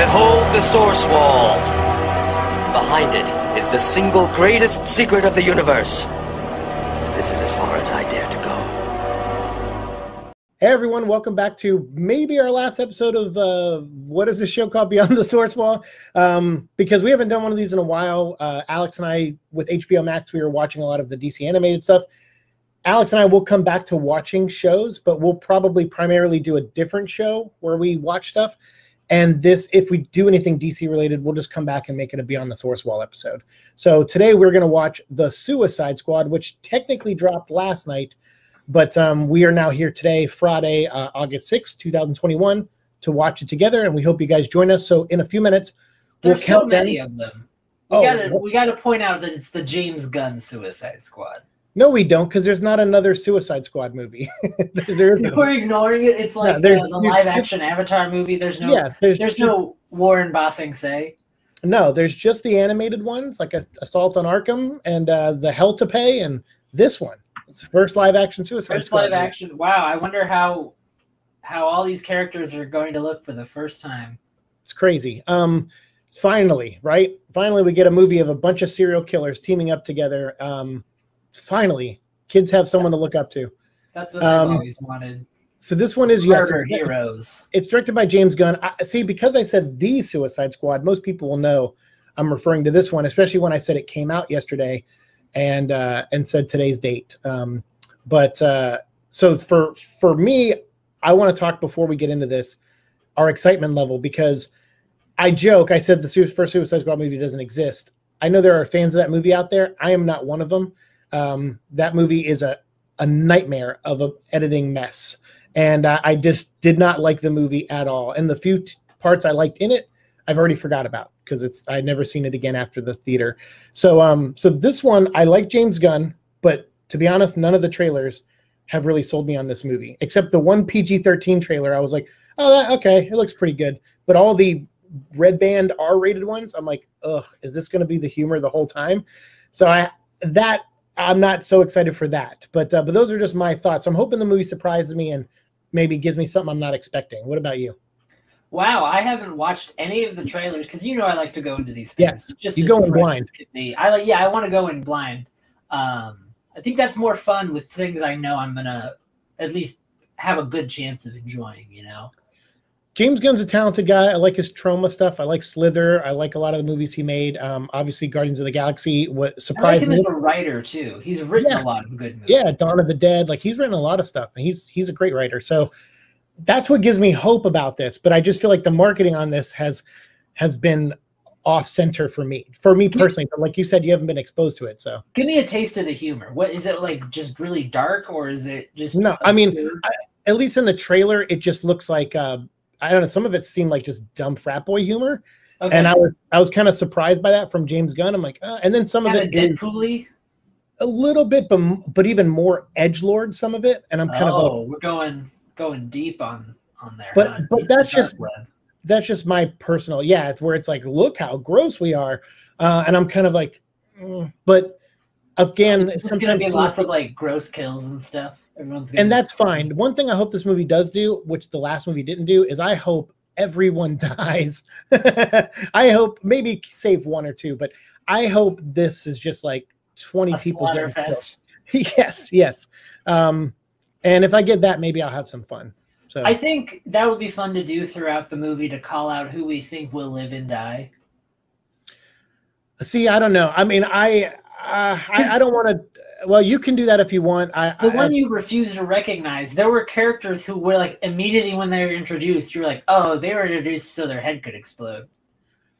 Behold the Source Wall. Behind it is the single greatest secret of the universe. This is as far as I dare to go. Hey everyone, welcome back to maybe our last episode of uh, what is this show called Beyond the Source Wall? Um, because we haven't done one of these in a while. Uh, Alex and I, with HBO Max, we were watching a lot of the DC animated stuff. Alex and I will come back to watching shows, but we'll probably primarily do a different show where we watch stuff. And this, if we do anything DC related, we'll just come back and make it a Beyond the Source Wall episode. So today we're going to watch The Suicide Squad, which technically dropped last night but um, we are now here today, Friday, uh, August 6th, 2021, to watch it together. And we hope you guys join us. So in a few minutes, There's we'll so many of them. We Oh, gotta we gotta point out that it's the James Gunn Suicide Squad. No, we don't, because there's not another Suicide Squad movie. We're ignoring it. It's like there's- the, the live action Avatar movie. There's no yeah, there's, there's no Warren Bossing say. no, there's just the animated ones, like Assault on Arkham and uh, the Hell to Pay, and this one. It's first live action Suicide First Squad. live movie. action. Wow, I wonder how how all these characters are going to look for the first time. It's crazy. Um, finally, right? Finally, we get a movie of a bunch of serial killers teaming up together. Um, finally, kids have someone to look up to. That's what Um, I've always wanted. So this one is yes, it's, heroes. it's directed by James Gunn. I, see, because I said the Suicide Squad, most people will know I'm referring to this one, especially when I said it came out yesterday, and uh, and said today's date. Um, but uh, so for for me, I want to talk before we get into this, our excitement level because I joke. I said the first Suicide Squad movie doesn't exist. I know there are fans of that movie out there. I am not one of them. Um, that movie is a a nightmare of a editing mess and uh, I just did not like the movie at all. And the few t- parts I liked in it, I've already forgot about because it's I'd never seen it again after the theater. So um, so this one I like James Gunn, but to be honest, none of the trailers have really sold me on this movie except the one PG-13 trailer. I was like, oh, that, okay, it looks pretty good. But all the red band R-rated ones, I'm like, ugh, is this going to be the humor the whole time? So I that I'm not so excited for that. But uh, but those are just my thoughts. I'm hoping the movie surprises me and maybe gives me something I'm not expecting. What about you? Wow, I haven't watched any of the trailers because you know I like to go into these things. Yes, just you go in blind. be. I like, yeah, I want to go in blind. Um, I think that's more fun with things I know I'm gonna at least have a good chance of enjoying. You know, James Gunn's a talented guy. I like his Troma stuff. I like Slither. I like a lot of the movies he made. Um, obviously, Guardians of the Galaxy. What I like surprised him me? as a writer too. He's written Yeah. a lot of good movies. Yeah, Dawn of the Dead. Like he's written a lot of stuff, and he's he's a great writer. So that's what gives me hope about this. But I just feel like the marketing on this has has been off center for me, for me personally. But like you said, you haven't been exposed to it, so Give me a taste of the humor. What is it like? Just really dark, or is it just No, I mean, absurd? at least in the trailer, it just looks like uh, I don't know. Some of it seemed like just dumb frat boy humor, okay. and I was I was kind of surprised by that from James Gunn. I'm like, uh, and then some of kind it of is Deadpool-y. a little bit, but but even more edge lord. Some of it, and I'm kind of like, Oh, we're going going deep on on there. But- huh? but that's just- web. that's just my personal. Yeah, it's where it's like, look how gross we are, uh, and I'm kind of like, mm. but again, It's gonna sometimes be lots of like gross kills and stuff. Everyone's and that's fine. One thing I hope this movie does do, which the last movie didn't do, is I hope everyone dies. I hope maybe save one or two, but I hope this is just like 20 a people. slaughter fest. yes, yes. Um, and if I get that, maybe I'll have some fun. So I think that would be fun to do throughout the movie to call out who we think will live and die. see, I don't know. I mean, I uh, I, I don't want to. Well, you can do that if you want. I The I- one you refuse to recognize, there were characters who were like immediately when they were introduced, you were like, oh, they were introduced so their head could explode.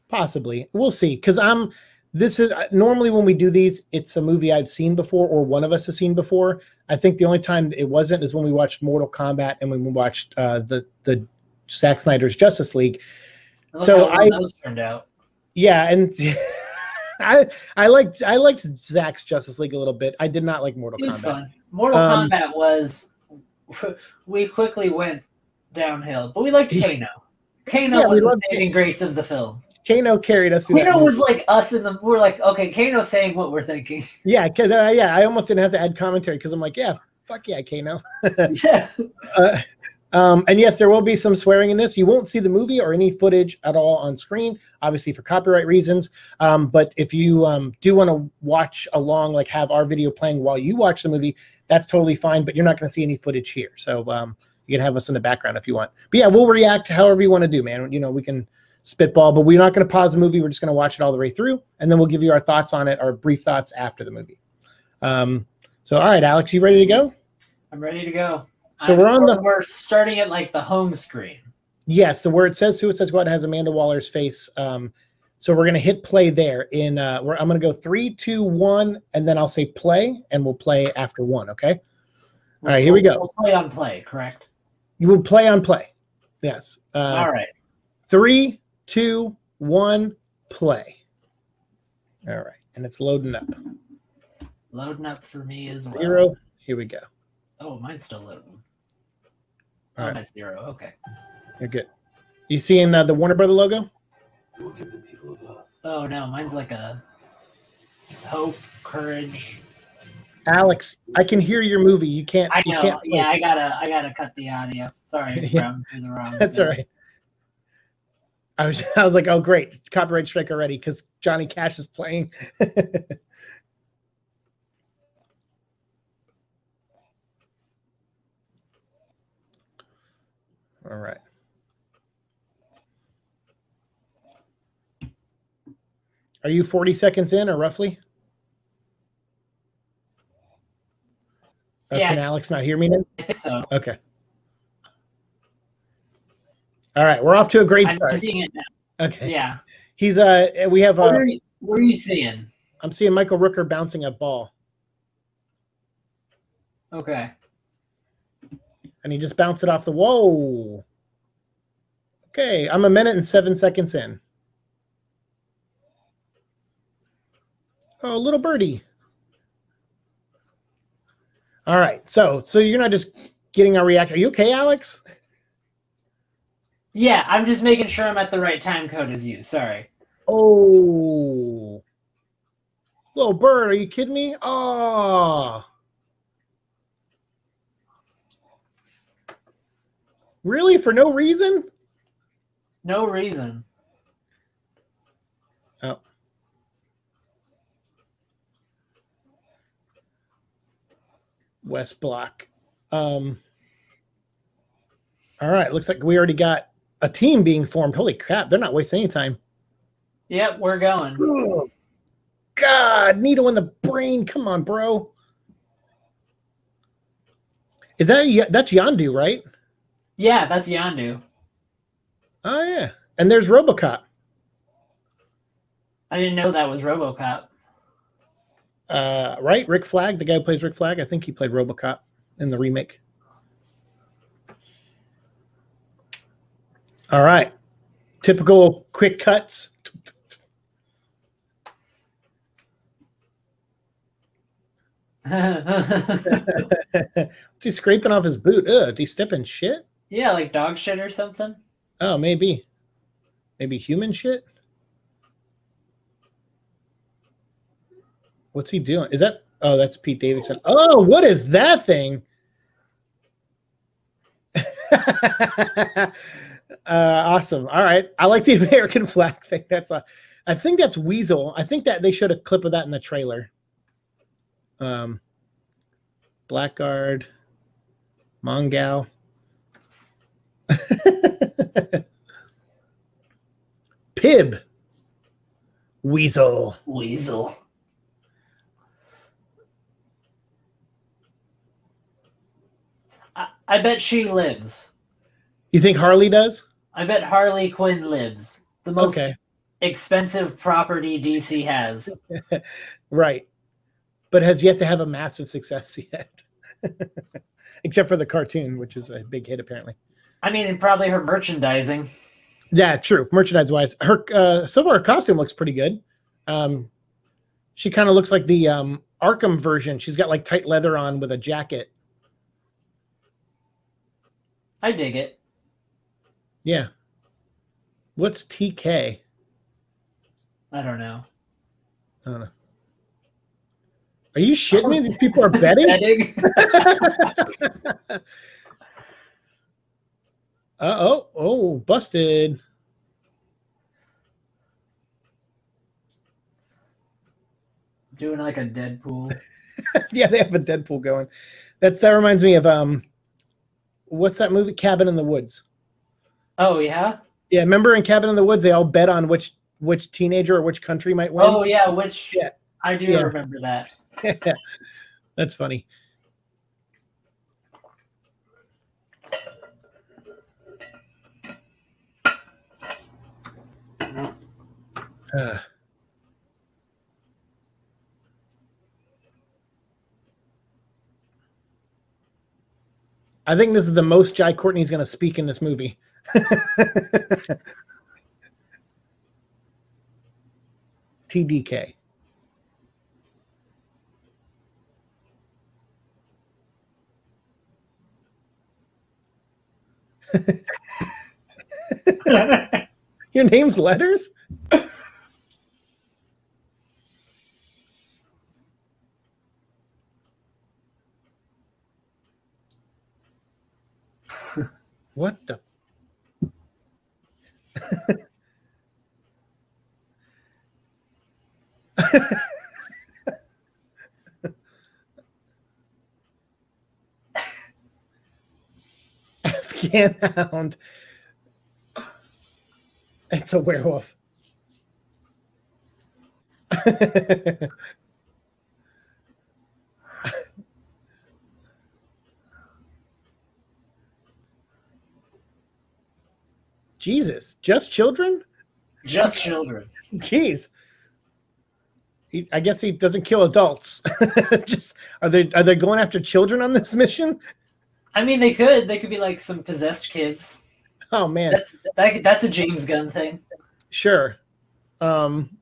Possibly. We'll see. Because I'm. This is normally when we do these, it's a movie I've seen before or one of us has seen before. I think the only time it wasn't is when we watched Mortal Kombat and when we watched uh, the the Zack Snyder's Justice League. Look So I- those turned out. Yeah, and I I liked I liked Zack's Justice League a little bit. I did not like Mortal It was Kombat. fun. Mortal Um, Kombat was we quickly went downhill, but we liked Kano. Kano Yeah, was the saving grace of the film. Kano carried us through Kano was like us in the. We're like, okay, Kano saying what we're thinking. Yeah, 'cause, uh, yeah. I almost didn't have to add commentary because I'm like, yeah, fuck yeah, Kano. yeah, Uh, Um, and yes, there will be some swearing in this. You won't see the movie or any footage at all on screen, obviously for copyright reasons. Um, but if you um, do want to watch along, like have our video playing while you watch the movie, that's totally fine. But you're not going to see any footage here, so um, you can have us in the background if you want. But yeah, we'll react however you want to do, man. You know, we can spitball, but we're not going to pause the movie. We're just going to watch it all the way through, and then we'll give you our thoughts on it, our brief thoughts after the movie. Um, so, all right, Alex, you ready to go? I'm ready to go. So we're on the we're starting at like the home screen. Yes, the where it says Suicide Squad has Amanda Waller's face. Um, so we're gonna hit play there. In uh, where I'm gonna go three, two, one, and then I'll say play, and we'll play after one. Okay. All right, here we go. We'll play on play, correct? You will play on play. Yes. Uh, All right. Three, two, one, play. All right, and it's loading up. Loading up for me as well. Zero. Here we go. Oh, mine's still loading. All right. mine's zero. Okay. You're good. You seeing uh, the Warner Brother logo? Oh no, mine's like a hope, courage. Alex, I can hear your movie. You can't. I you know. can't Yeah, I gotta, I gotta cut the audio. Sorry, Yeah. I'm through the wrong. That's all thing. right. I was I was like, oh great, copyright strike already because Johnny Cash is playing. All right. Are you 40 seconds in or roughly? Uh, Yeah. Can Alex not hear me now? I think so. Okay. All right, we're off to a great start. I'm start. seeing it now. Okay. Yeah. He's uh we have What uh are you, what are you seeing? I'm seeing Michael Rooker bouncing a ball Okay. And he just bounced it off the whoa. Okay, I'm a minute and 7 seconds in. Oh, little birdie. All right. So, so you're not just getting our react. Are you okay, Alex? Yeah, I'm just making sure I'm at the right time code as you. Sorry. Oh. Little bird, are you kidding me? Oh. Really? For no reason? No reason. Oh. West Block. Um, all right. Looks like we already got a team being formed. Holy crap. They're not wasting any time. Yep, we're going. Oh, God, needle in the brain. Come on, bro. Is that that's Yondu, right? Yeah, that's Yondu. Oh yeah. And there's RoboCop. I didn't know that was RoboCop. Uh, right? Rick Flag, the guy who plays Rick Flag. I think he played RoboCop in the remake. All right. Typical quick cuts. Is he scraping off his boot? Ugh, he's stepping shit? Yeah, like dog shit or something. Oh, maybe. Maybe human shit? What's he doing? Is that oh that's Pete Davidson. Oh, what is that thing? uh, awesome. All right. I like the American flag thing. That's a I think that's Weasel. I think that they showed a clip of that in the trailer. Um Blackguard, Mongal. Pib. Weasel. Weasel. I, I bet she lives. You think Harley does? I bet Harley Quinn lives. The most Okay. expensive property DC has. Right. But has yet to have a massive success yet. Except for the cartoon, which is a big hit apparently. I mean, and probably her merchandising. Yeah, true. Merchandise wise, her uh, so far her costume looks pretty good. Um, she kind of looks like the um, Arkham version. She's got like tight leather on with a jacket. I dig it. Yeah. What's TK? I don't know. I don't know. Are you shitting me? These people are betting. Betting? Uh oh, oh, busted. Doing like a Deadpool. yeah, they have a Deadpool going. That's that reminds me of um, what's that movie? Cabin in the Woods. Oh yeah. Yeah, remember in Cabin in the Woods, they all bet on which which teenager or which country might win. Oh yeah, which Yeah. I do Yeah. remember that. That's funny. Uh, I think this is the most Jai Courtney's going to speak in this movie. TDK. Your name's letters? What the? Afghan hound. It's a werewolf. Jesus, just children? Just children. Jeez. He, I guess he doesn't kill adults. just are they are they going after children on this mission? I mean, they could. They could be like some possessed kids. Oh man. That's that, that's a James Gunn thing. Sure. Um,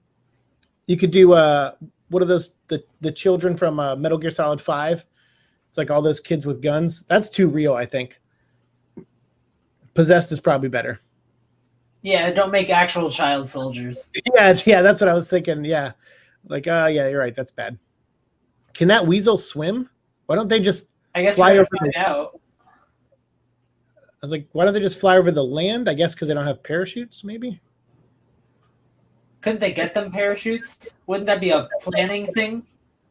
you could do uh, what are those the the children from uh, Metal Gear Solid Five? It's like all those kids with guns. That's too real, I think. Possessed is probably better. Yeah, don't make actual child soldiers. Yeah, yeah, that's what I was thinking. Yeah, like, uh, yeah, you're right. That's bad. Can that weasel swim? Why don't they just? I guess Fly we're over gonna find out. I was like, why don't they just fly over the land? I guess because they don't have parachutes, maybe. Couldn't they get them parachutes? Wouldn't that be a planning thing?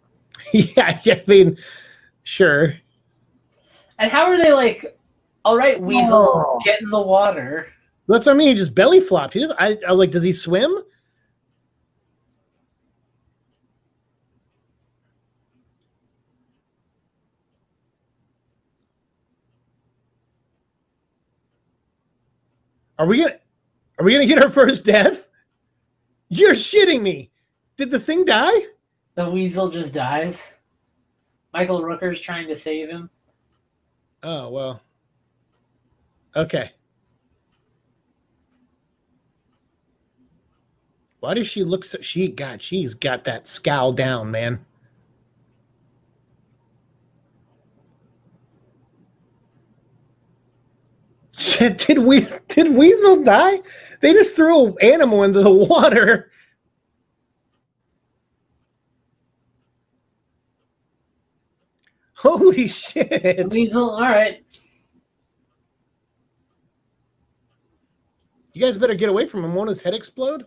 yeah, yeah, I mean, sure. And how are they like? All right, Weasel, Oh. get in the water. That's what I mean. He just belly flopped. He does. I, I like. Does he swim? Are we gonna? Are we gonna get our first death? You're shitting me. Did the thing die? The Weasel just dies. Michael Rooker's trying to save him. Oh well. Okay. Why does she look so? She God, she's got that scowl down, man. Shit, did we did Weasel die? They just threw an animal into the water. Holy shit! Weasel, all right. You guys better get away from him. Won't his head explode?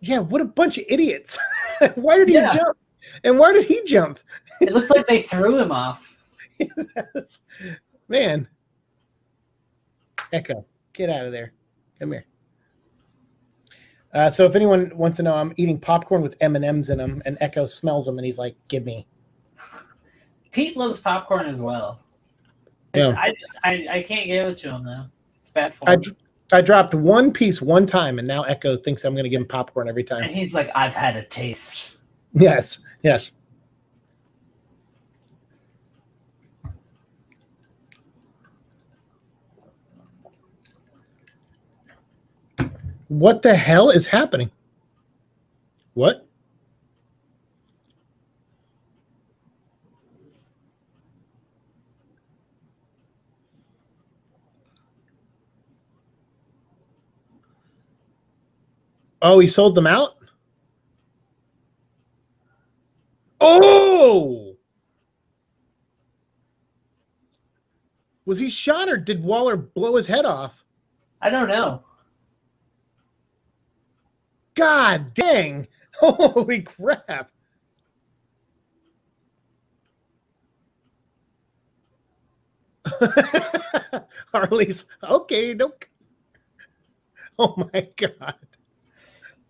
Yeah, what a bunch of idiots. why did he Yeah. jump? And why did he jump? It looks like they threw him off. Man. Echo, get out of there. Come here. Uh, so if anyone wants to know, I'm eating popcorn with M&Ms in them, and Echo smells them, and he's like, give me. Pete loves popcorn as well. Yeah. I just I, I can't give it to him though. It's bad for him. dr- I dropped one piece one time, and now Echo thinks I'm going to give him popcorn every time. And he's like, I've had a taste. Yes, yes. What the hell is happening? What? Oh, he sold them out? Oh! Was he shot or did Waller blow his head off? I don't know. God dang. Holy crap. Harley's okay. Don't. Oh my god.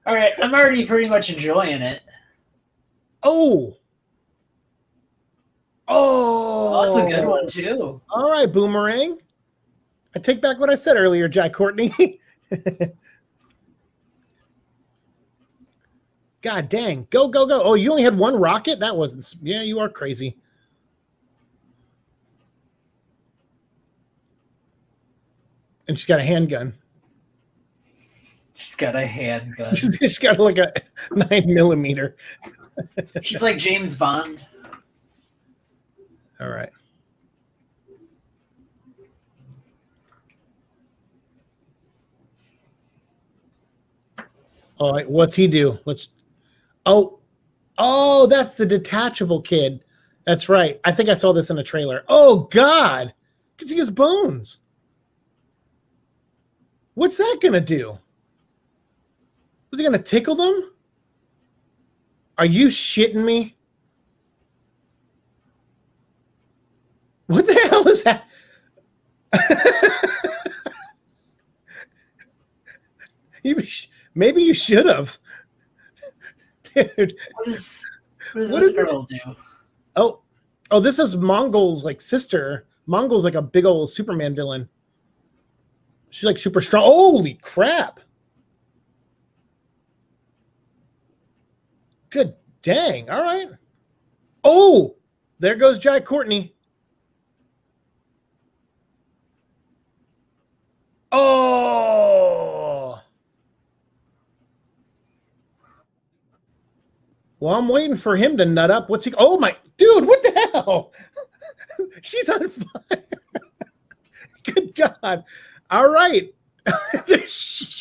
All right, I'm already pretty much enjoying it. Oh. Oh. Oh, that's a good one too. All right, boomerang. I take back what I said earlier, Jai Courtney. God dang. Go, go, go. Oh, you only had one rocket? That wasn't. Yeah, you are crazy. And she's got a handgun. She's got a handgun. She's, she's got like a nine millimeter. She's like James Bond. All right. All right, what's he do? Let's. Oh, oh, that's the detachable kid. That's right. I think I saw this in a trailer. Oh God, can see his bones. What's that gonna do? Was he gonna tickle them? Are you shitting me? What the hell is that? you sh- maybe you should have, dude. What is what does What this is this? girl do? Oh, oh, this is Mongul's like sister. Mongul's like a big old Superman villain. She's like super strong. Holy crap! Good dang! All right. Oh, there goes Jai Courtney. Oh. Well, I'm waiting for him to nut up. What's he? Oh my, dude! What the hell? She's on fire. Good God! All right, hands.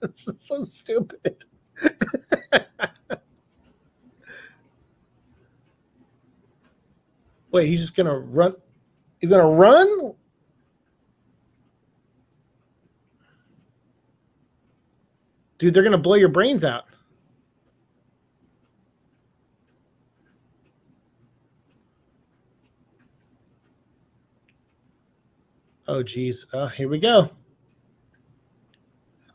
This is so stupid. Wait, he's just gonna run. He's gonna run. Dude, they're gonna blow your brains out. Oh, geez. Oh, here we go.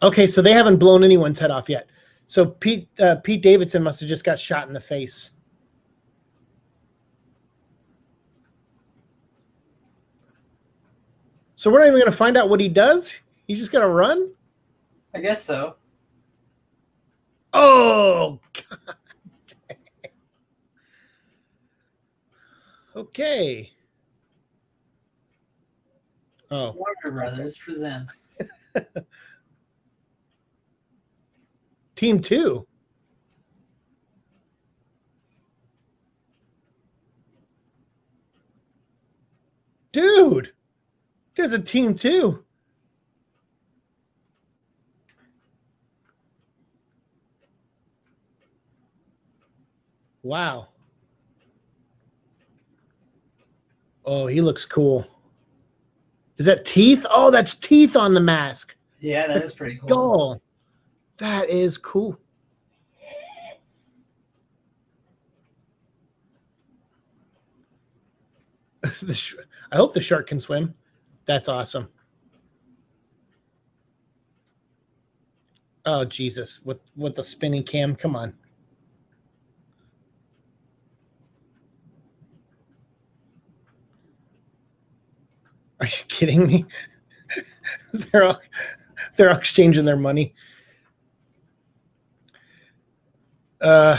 Okay, so they haven't blown anyone's head off yet. So Pete uh, Pete Davidson must have just got shot in the face. So we're not even going to find out what he does. He just got to run. I guess so. Oh, God. Okay. Oh, Warner Brothers presents. team two. Dude, there's a team two. Wow. Oh, he looks cool. Is that teeth? Oh, that's teeth on the mask. Yeah, that a is pretty cool. Skull. That is cool. I hope the shark can swim. That's awesome. Oh Jesus! With with the spinning cam, come on. Are you kidding me? they're all they're all exchanging their money. Uh,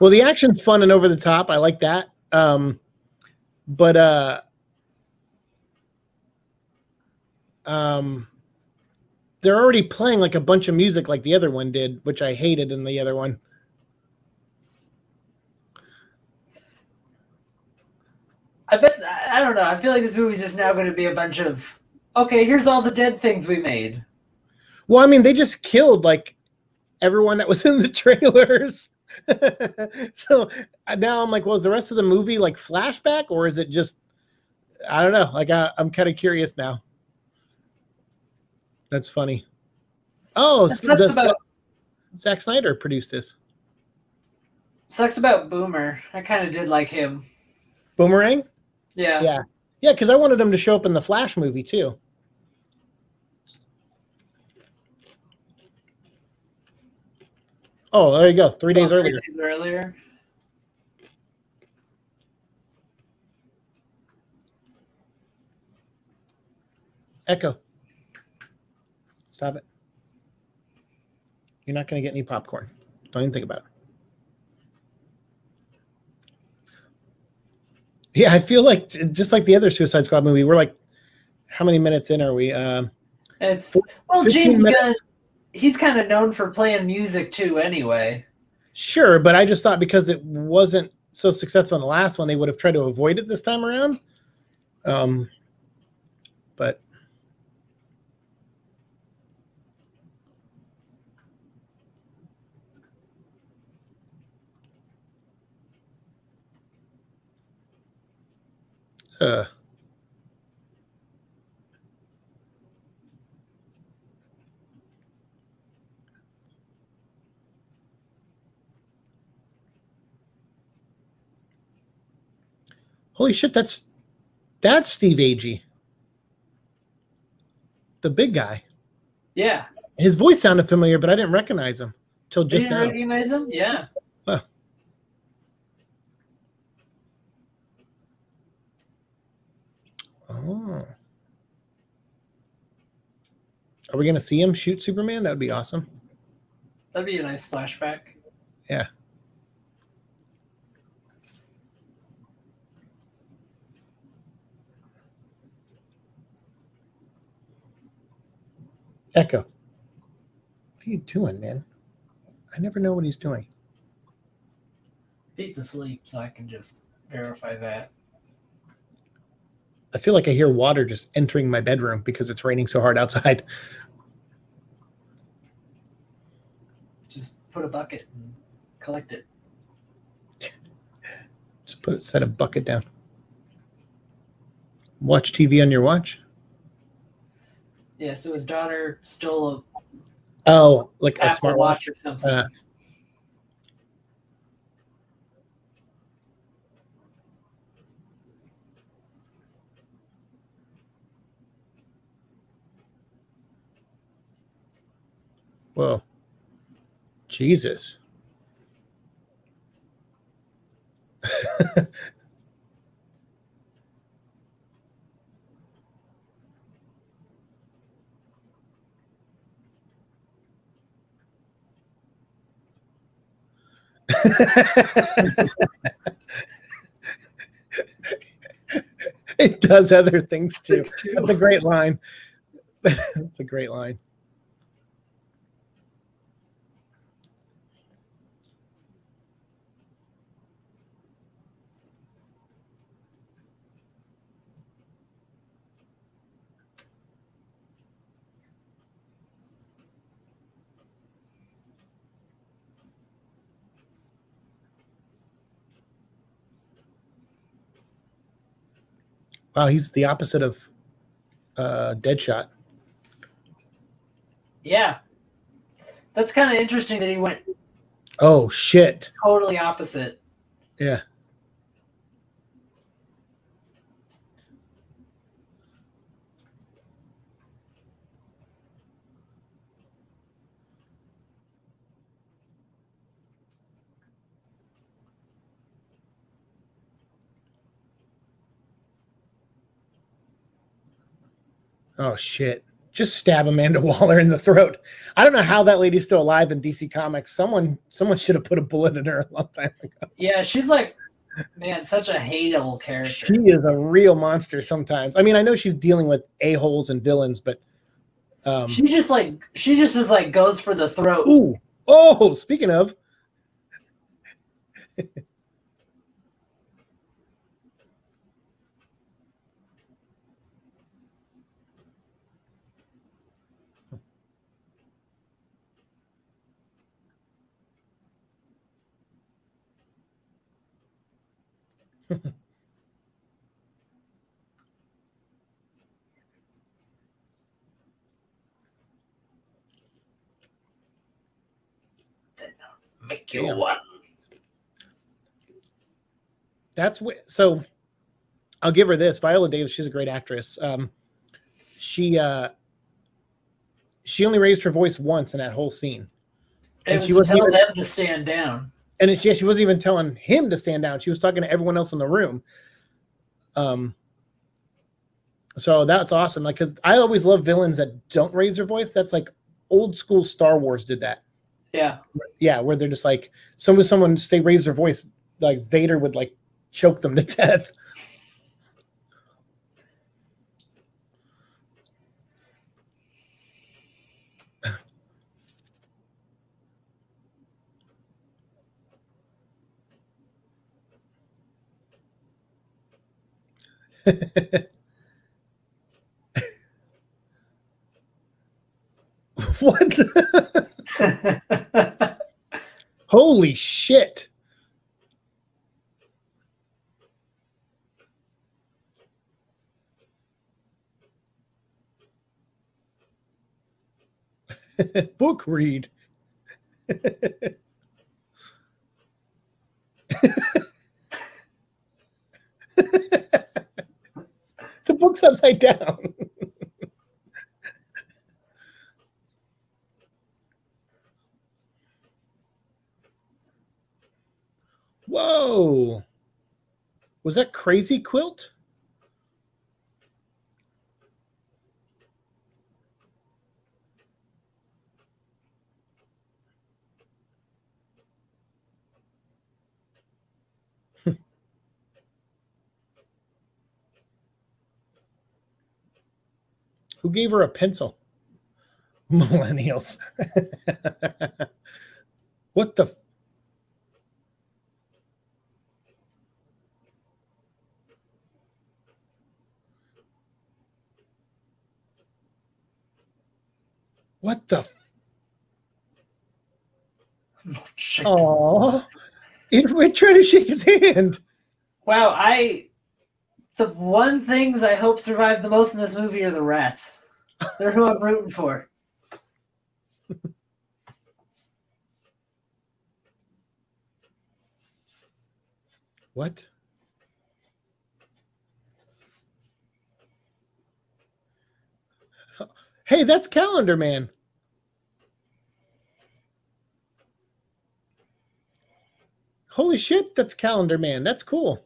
well, the action's fun and over the top. I like that. Um, but uh, um, they're already playing like a bunch of music like the other one did, which I hated in the other one. I bet I don't know. I feel like this movie's just now going to be a bunch of okay. Here's all the dead things we made. Well, I mean, they just killed like everyone that was in the trailers. so uh, now I'm like, well, is the rest of the movie like flashback or is it just I don't know. Like I, I'm kind of curious now. That's funny. Oh, That so sucks about Zack Snyder produced this. sucks about Boomer. I kind of did like him. Boomerang. Yeah. Yeah, yeah. Because I wanted him to show up in the Flash movie too. Oh, there you go. Three days Oh, earlier. days earlier. Echo. Stop it. You're not going to get any popcorn. Don't even think about it. Yeah, I feel like just like the other Suicide Squad movie, we're like, how many minutes in are we? Um, It's well, James. Gunn. He's kind of known for playing music too, anyway. sure, but I just thought because it wasn't so successful in the last one, they would have tried to avoid it this time around. Um, but uh, holy shit, that's that's Steve Agee, the big guy. Yeah. His voice sounded familiar, but I didn't recognize him till Did just you now. recognize him? Yeah. Oh. Are we going to see him shoot Superman? That would be awesome. That'd be a nice flashback. Yeah. Echo. What are you doing, man? I never know what he's doing. Pete's asleep, so I can just verify that. I feel like I hear water just entering my bedroom because it's raining so hard outside. Just put a bucket and collect it. Just put a set a bucket down. Watch TV on your watch. Yeah, so his daughter stole a Oh, like a smartwatch. Watch or something. Uh, Whoa. Jesus. it does other things too. That's a great line. That's a great line. Wow, he's the opposite of uh, Deadshot. Yeah. That's kind of interesting that he went Oh shit! totally opposite. Yeah. Oh shit. Just stab Amanda Waller in the throat. I don't know how that lady's still alive in DC Comics. Someone someone should have put a bullet in her a long time ago. Yeah, she's like, man, such a hateable character. She is a real monster sometimes. I mean, I know she's dealing with a-holes and villains, but um She just like she just is like goes for the throat. Ooh. Oh, speaking of make you yeah. one. That's wh- so. I'll give her this. Viola Davis. She's a great actress. Um, she uh, she only raised her voice once in that whole scene, and, and was she was to stand down and it's, yeah, she wasn't even telling him to stand down. She was talking to everyone else in the room. Um. So that's awesome. Like, cause I always love villains that don't raise their voice. That's like old school Star Wars did that. Yeah. yeah, where they're just like some someone say raise their voice, like Vader would like choke them to death. what? Holy shit. Book read. the book's upside down. Whoa. Was that crazy quilt? Who gave her a pencil? Millennials. what the? What the? Shit. Oh, it went trying to shake his hand. Wow, I the one things I hope survive the most in this movie are the rats. They're who I'm rooting for. What? Hey, that's Calendar Man. Holy shit, that's Calendar Man. That's cool.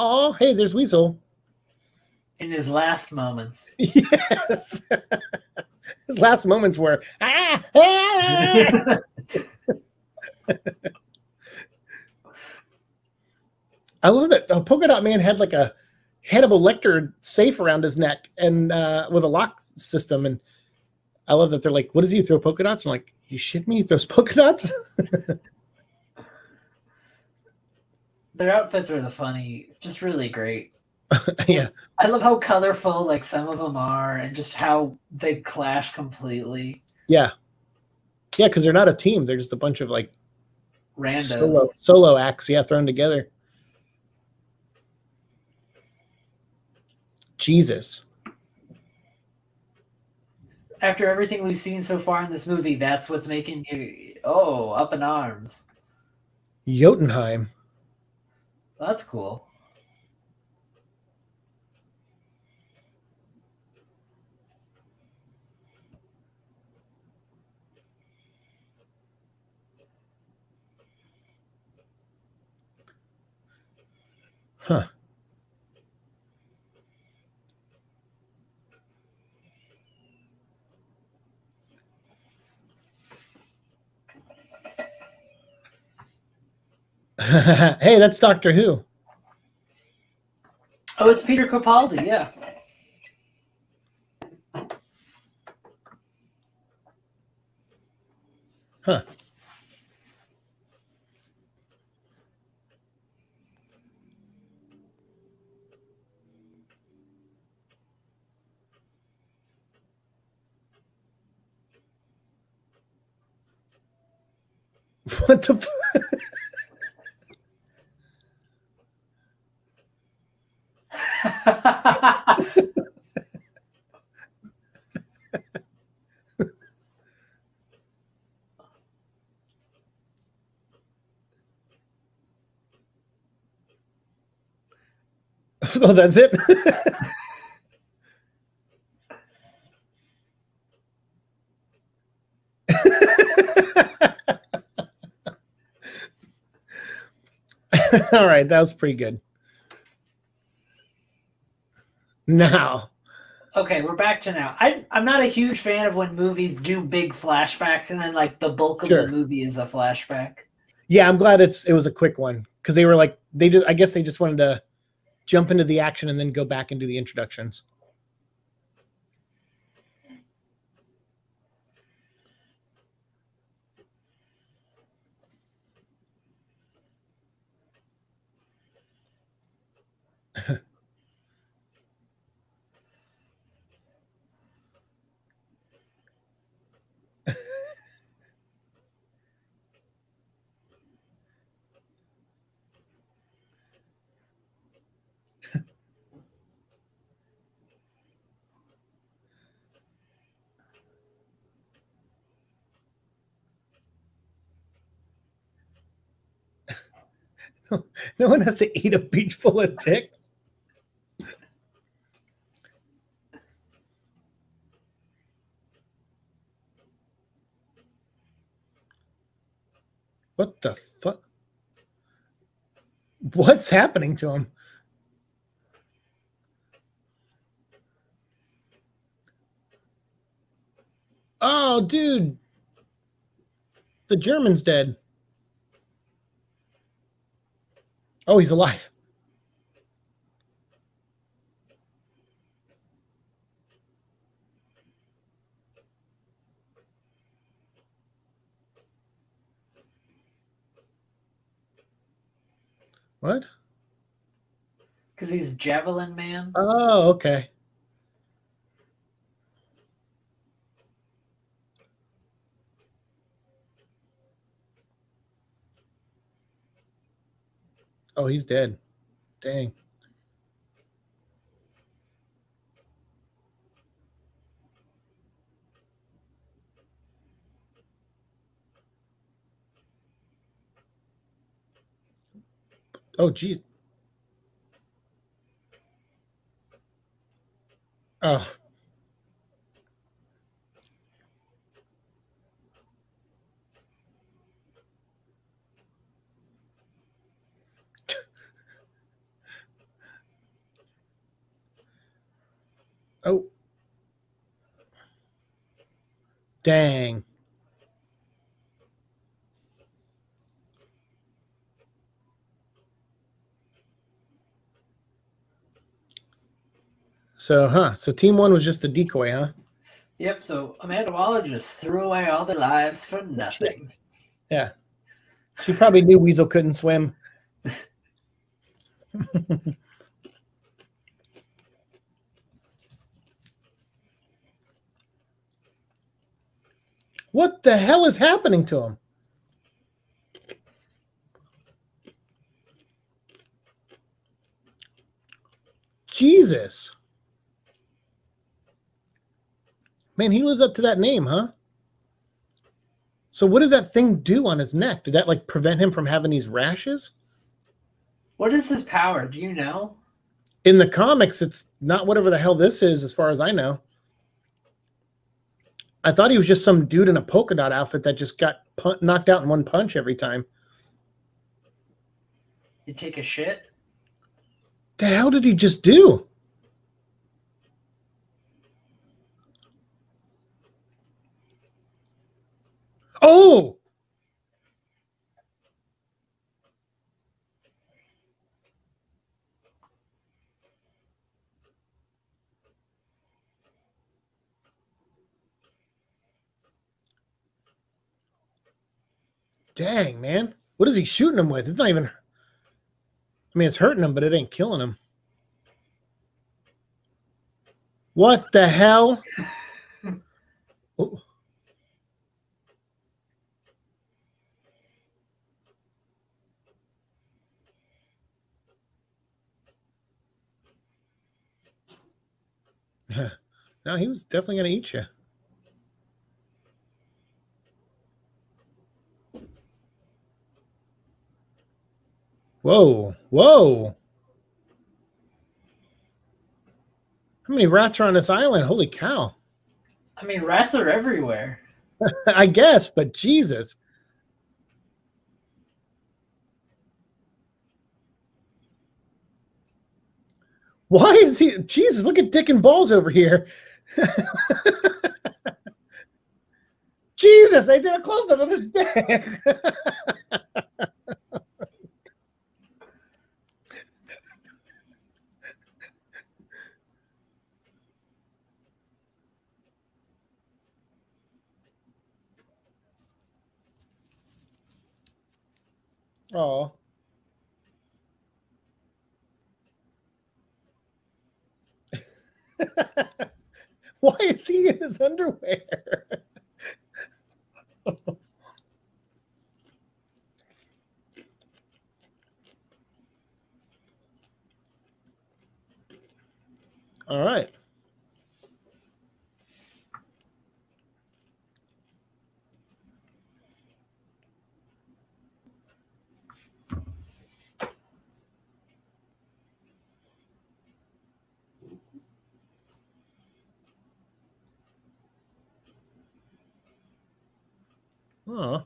Oh, hey, there's Weasel. In his last moments. Yes. His last moments were ah, ah. I love that. Uh, Polka Dot Man had like a Hannibal Lecter safe around his neck and uh, with a lock system. And I love that they're like, "What does he throw polka dots?" I'm like, "You shit me? He throws polka dots?" Their outfits are the funny, just really great. yeah, I love how colorful like some of them are and just how they clash completely. yeah, yeah. Because they're not a team; they're just a bunch of like Randos. solo solo acts. Yeah, thrown together. Jesus. After everything we've seen so far in this movie, that's what's making you oh, up in arms. Jotunheim. That's cool. Huh. hey, that's Doctor Who. Oh, it's Peter Capaldi, yeah. Huh. What the? oh, that's it. All right, that was pretty good. Now, Okay, we're back to now. I, I'm not a huge fan of when movies do big flashbacks and then like the bulk of Sure. the movie is a flashback. yeah, I'm glad it's it was a quick one because they were like they just I guess they just wanted to jump into the action and then go back and do the introductions. No one has to eat a beach full of dicks. What the fuck? What's happening to him? Oh, dude. The German's dead. Oh, he's alive. What? Because he's Javelin Man. Oh, okay. Oh, he's dead. Dang. Oh, geez. Oh. Ah. Oh. Dang. So, huh? So, team one was just the decoy, huh? Yep. So Amanda Waller just threw away all their lives for nothing. Yeah. She probably knew Weasel couldn't swim. what the hell is happening to him? Jesus. Man, he lives up to that name, huh? So what did that thing do on his neck? Did that like prevent him from having these rashes? What is his power? Do you know? In the comics, it's not whatever the hell this is, as far as I know. I thought he was just some dude in a polka dot outfit that just got pun- knocked out in one punch every time. You take a shit? The hell did he just do? Oh! Dang, man. What is he shooting him with? It's not even. I mean, it's hurting him, but it ain't killing him. What the hell? Oh. no, he was definitely going to eat you. Whoa, whoa. How many rats are on this island? Holy cow. I mean, rats are everywhere. I guess, but Jesus. Why is he? Jesus, look at Dick and Balls over here. Jesus, they did a close up of his dick. Oh. Why is he in his underwear? All right. Oh.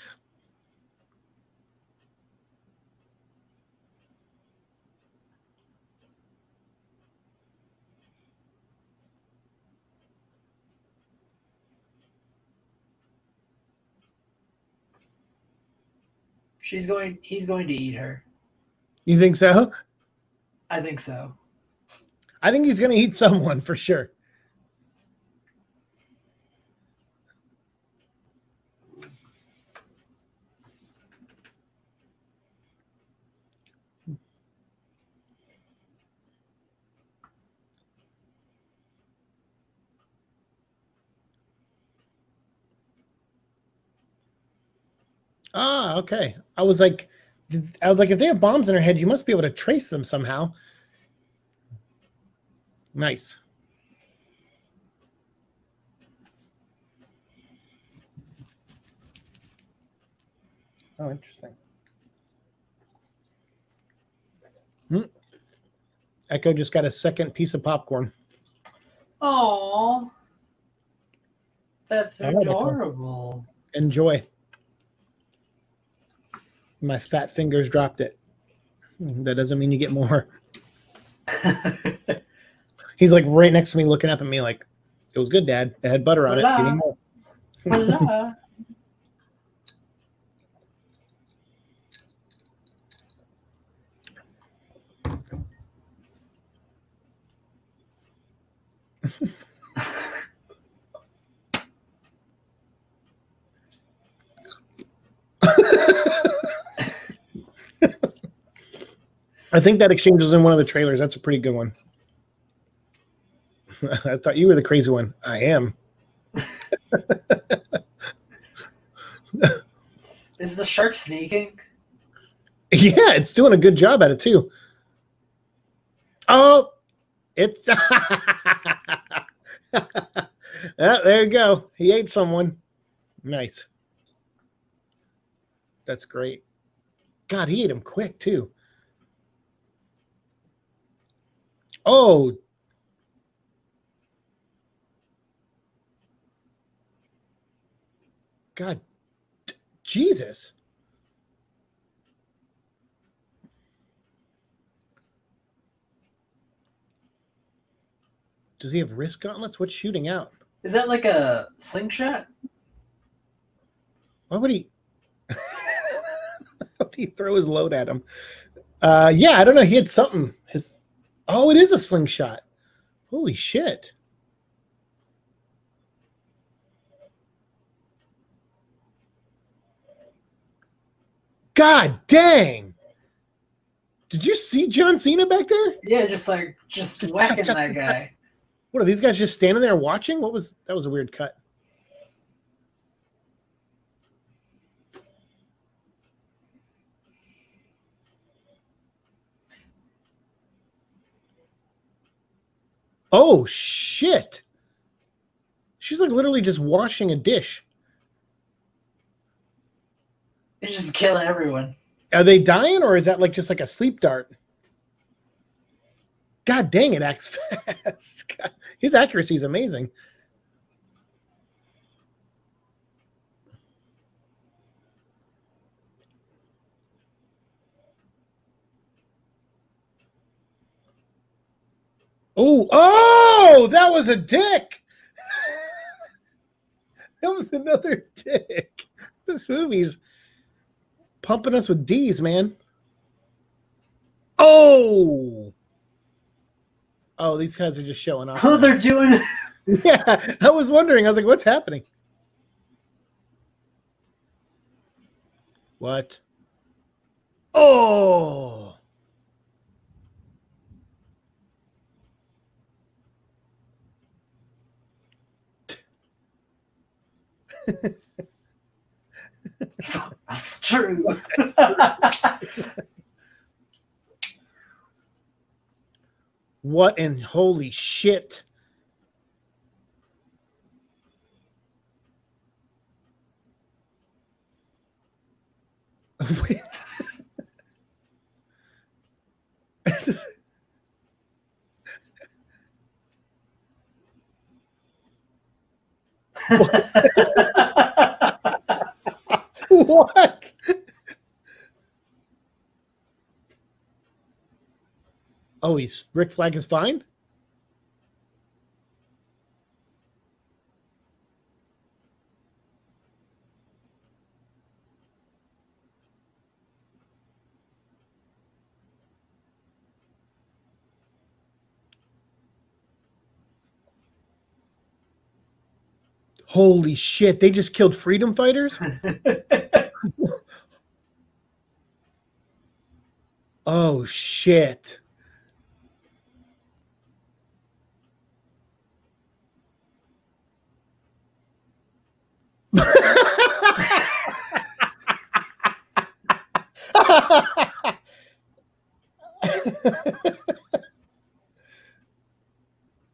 She's going. He's going to eat her. you think so? I think so. I think he's going to eat someone for sure. Ah, okay. I was like, I was like, if they have bombs in their head, you must be able to trace them somehow. Nice. Oh, interesting. Hmm. Echo just got a second piece of popcorn. Oh, that's I love it, though. adorable. Enjoy. My fat fingers dropped it. That doesn't mean you get more. He's like right next to me, looking up at me like, "It was good, Dad. It had butter on it. Give me more." Voila. I think that exchange was in one of the trailers. That's a pretty good one. I thought you were the crazy one. I am. Is the shark sneaking? Yeah, it's doing a good job at it too. Oh, it's yeah, there you go. He ate someone. Nice. That's great. God, he ate him quick too. Oh. God, Jesus. Does he have wrist gauntlets? What's shooting out? Is that like a slingshot? Why would he? Why would he throw his load at him? Uh, yeah, I don't know. He had something. His oh, it is a slingshot. Holy shit! God dang! Did you see John Cena back there? Yeah, just like just whacking that guy. What are these guys just standing there watching? What was that? Was a weird cut. Oh shit. She's like literally just washing a dish. He's just killing everyone. Are they dying or is that like just like a sleep dart? God dang it, acts fast. God, his accuracy is amazing. Oh, oh, that was a dick. that was another dick. This movie's pumping us with D's, man. Oh. Oh, these guys are just showing off. Oh, they're doing. yeah, I was wondering. I was like, what's happening? What? Oh. That's true. What in holy shit? what? Oh, he's Rick Flag is fine. Holy shit, they just killed freedom fighters? oh shit.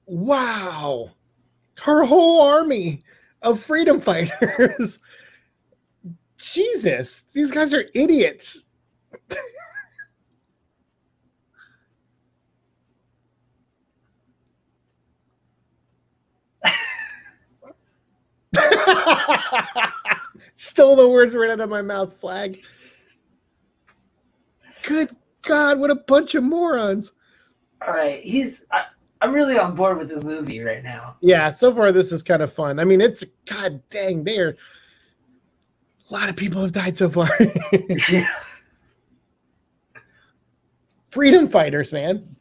wow. Her whole army of freedom fighters. Jesus, these guys are idiots. Stole the words right out of my mouth, flag. Good God, what a bunch of morons. All right, he's. I, I'm really on board with this movie right now. Yeah, so far this is kind of fun. I mean, it's god dang, there. A lot of people have died so far. yeah. Freedom fighters, man.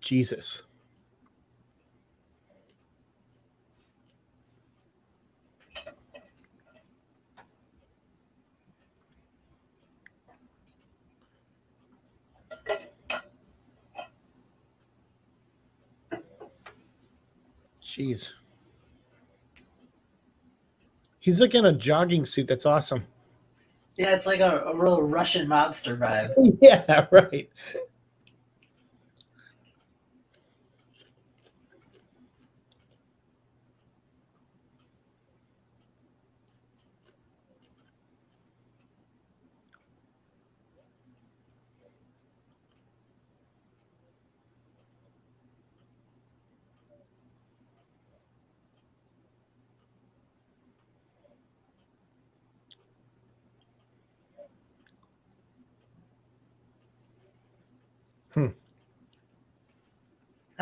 Jesus. Jeez. He's like in a jogging suit. That's awesome. Yeah, it's like a, a real Russian mobster vibe. Yeah, right.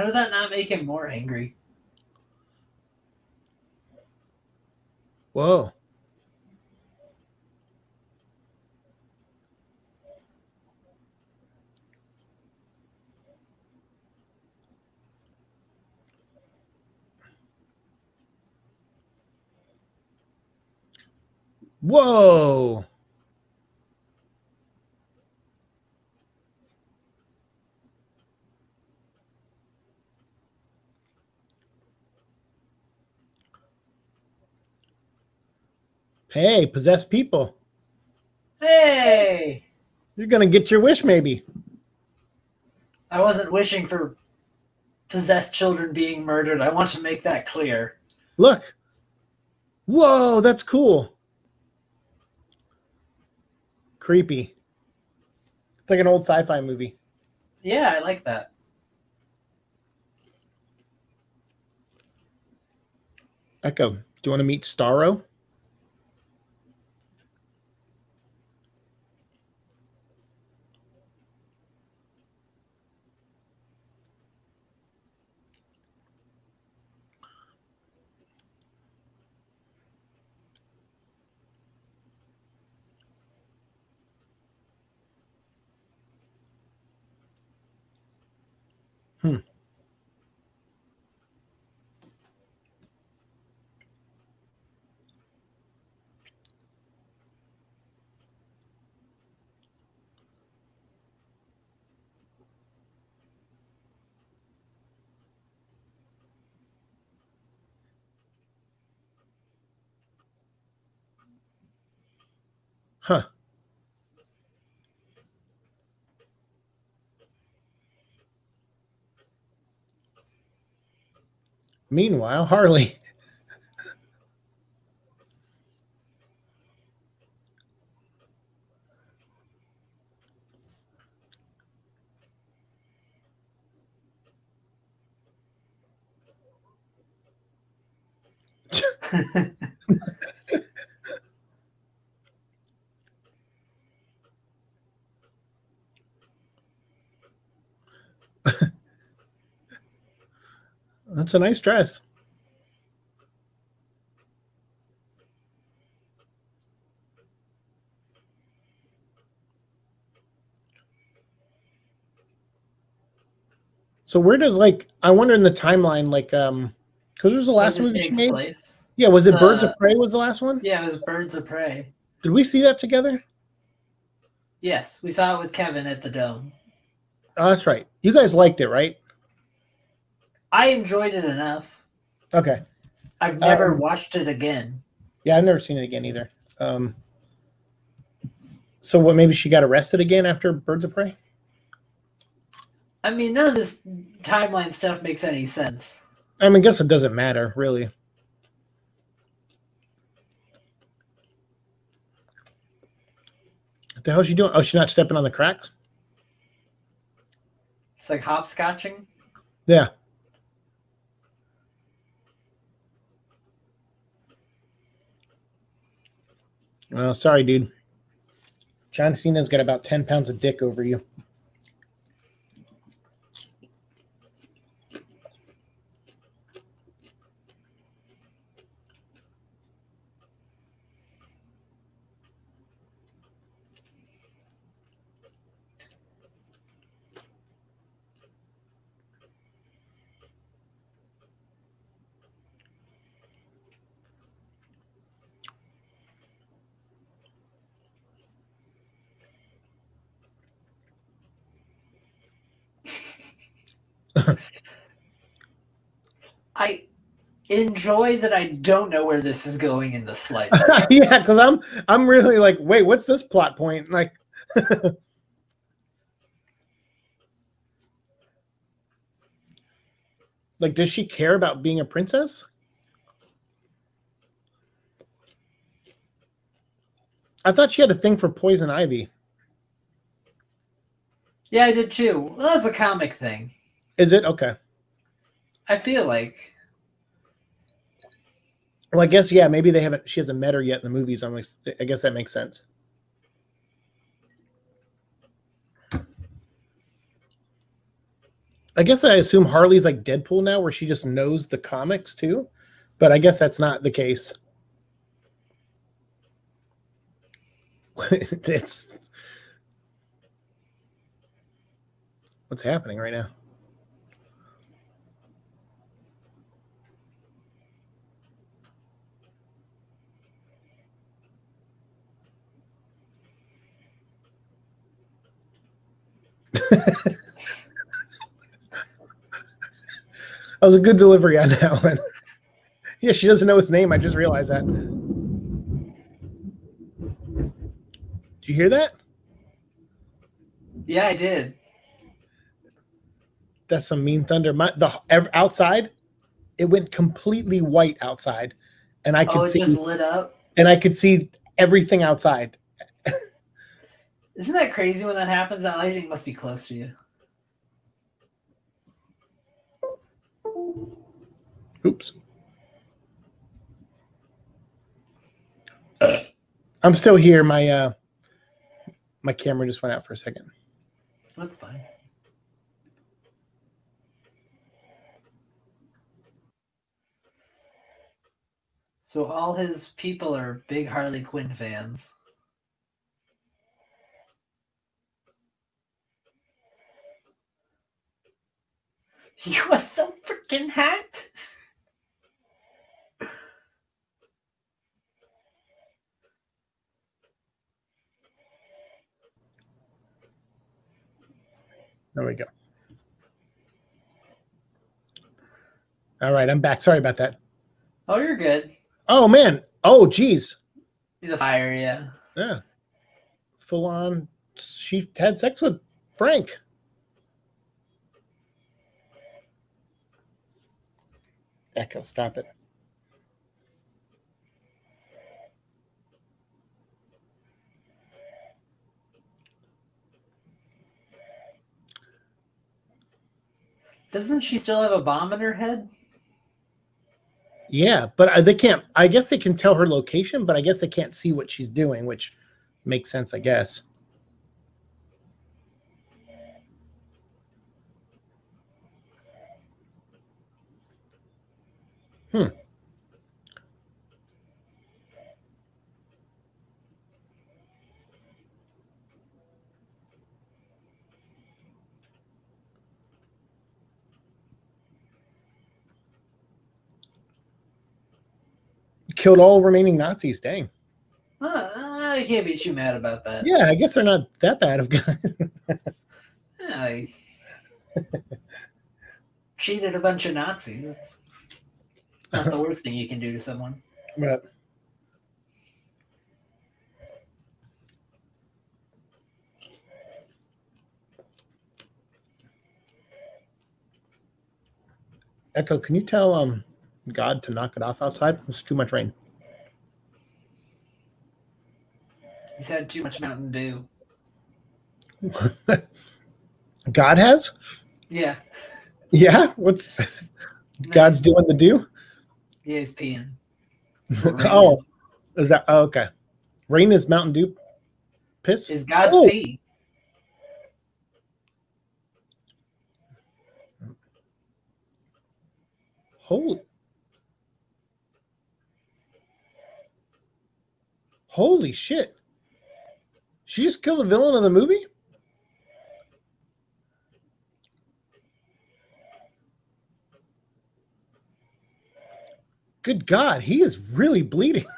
How did that not make him more angry? Whoa. Whoa. Hey, possessed people. Hey, You're gonna get your wish, maybe. I wasn't wishing for possessed children being murdered. I want to make that clear. Look. Whoa, that's cool. Creepy. It's like an old sci-fi movie. Yeah, I like that. Echo, do you want to meet Starro? Hmm. Huh. Meanwhile, Harley. That's a nice dress. So where does like I wonder in the timeline like um because was the last movie she takes made? place. Yeah, was it Birds of Uh, Prey was the last one? Yeah, it was Birds of Prey. Did we see that together? Yes, we saw it with Kevin at the Dome. Oh, that's right. You guys liked it, right? I enjoyed it enough. Okay. I've never Um, watched it again. Yeah, I've never seen it again either. Um so what maybe she got arrested again after Birds of Prey? I mean, none of this timeline stuff makes any sense. I mean, I guess it doesn't matter, really. What the hell is she doing? Oh, she's not stepping on the cracks? It's like hopscotching. Yeah. Oh, sorry, dude. John Cena's got about 10 pounds of dick over you. I enjoy that I don't know where this is going in the slightest. yeah, because I'm I'm really like, wait, what's this plot point? Like, like, does she care about being a princess? I thought she had a thing for poison ivy. yeah, I did too. Well, that's a comic thing. Is it okay? I feel like. Well, I guess yeah. Maybe they haven't. She hasn't met her yet in the movies. I'm I guess that makes sense. I guess I assume Harley's like Deadpool now, where she just knows the comics too, but I guess that's not the case. it's what's happening right now. That was a good delivery on that one. yeah, she doesn't know his name. I just realized that. Did you hear that? Yeah, I did. That's some mean thunder. My, the outside, it went completely white outside, and I could Oh, it see just lit up. and I could see everything outside. Isn't that crazy when that happens? That lighting must be close to you. Oops. I'm still here. My uh my camera just went out for a second. That's fine. So all his people are big Harley Quinn fans. You are so freaking hot. There we go. All right, I'm back. Sorry about that. Oh, you're good. Oh man. Oh geez. The fire, yeah. Yeah. Full on she had sex with Frank. Echo, stop it. Doesn't she still have a bomb in her head? Yeah, but they can't. I guess they can tell her location, but I guess they can't see what she's doing, which makes sense, I guess. Hmm. Killed all remaining Nazis. Dang. Uh, I can't be too mad about that. Yeah, I guess they're not that bad of guys. I cheated a bunch of Nazis. It's not the worst thing you can do to someone. but Echo, can you tell um God to knock it off outside? It's too much rain. He's had too much Mountain Dew. God has? Yeah, Yeah. What's God's doing the do? Yeah, he's peeing. That's what rain oh, is. is that oh, okay? Rain is Mountain Dew piss. is God's Oh. pee. Holy. Holy shit. She just killed the villain of the movie? Good God, he is really bleeding.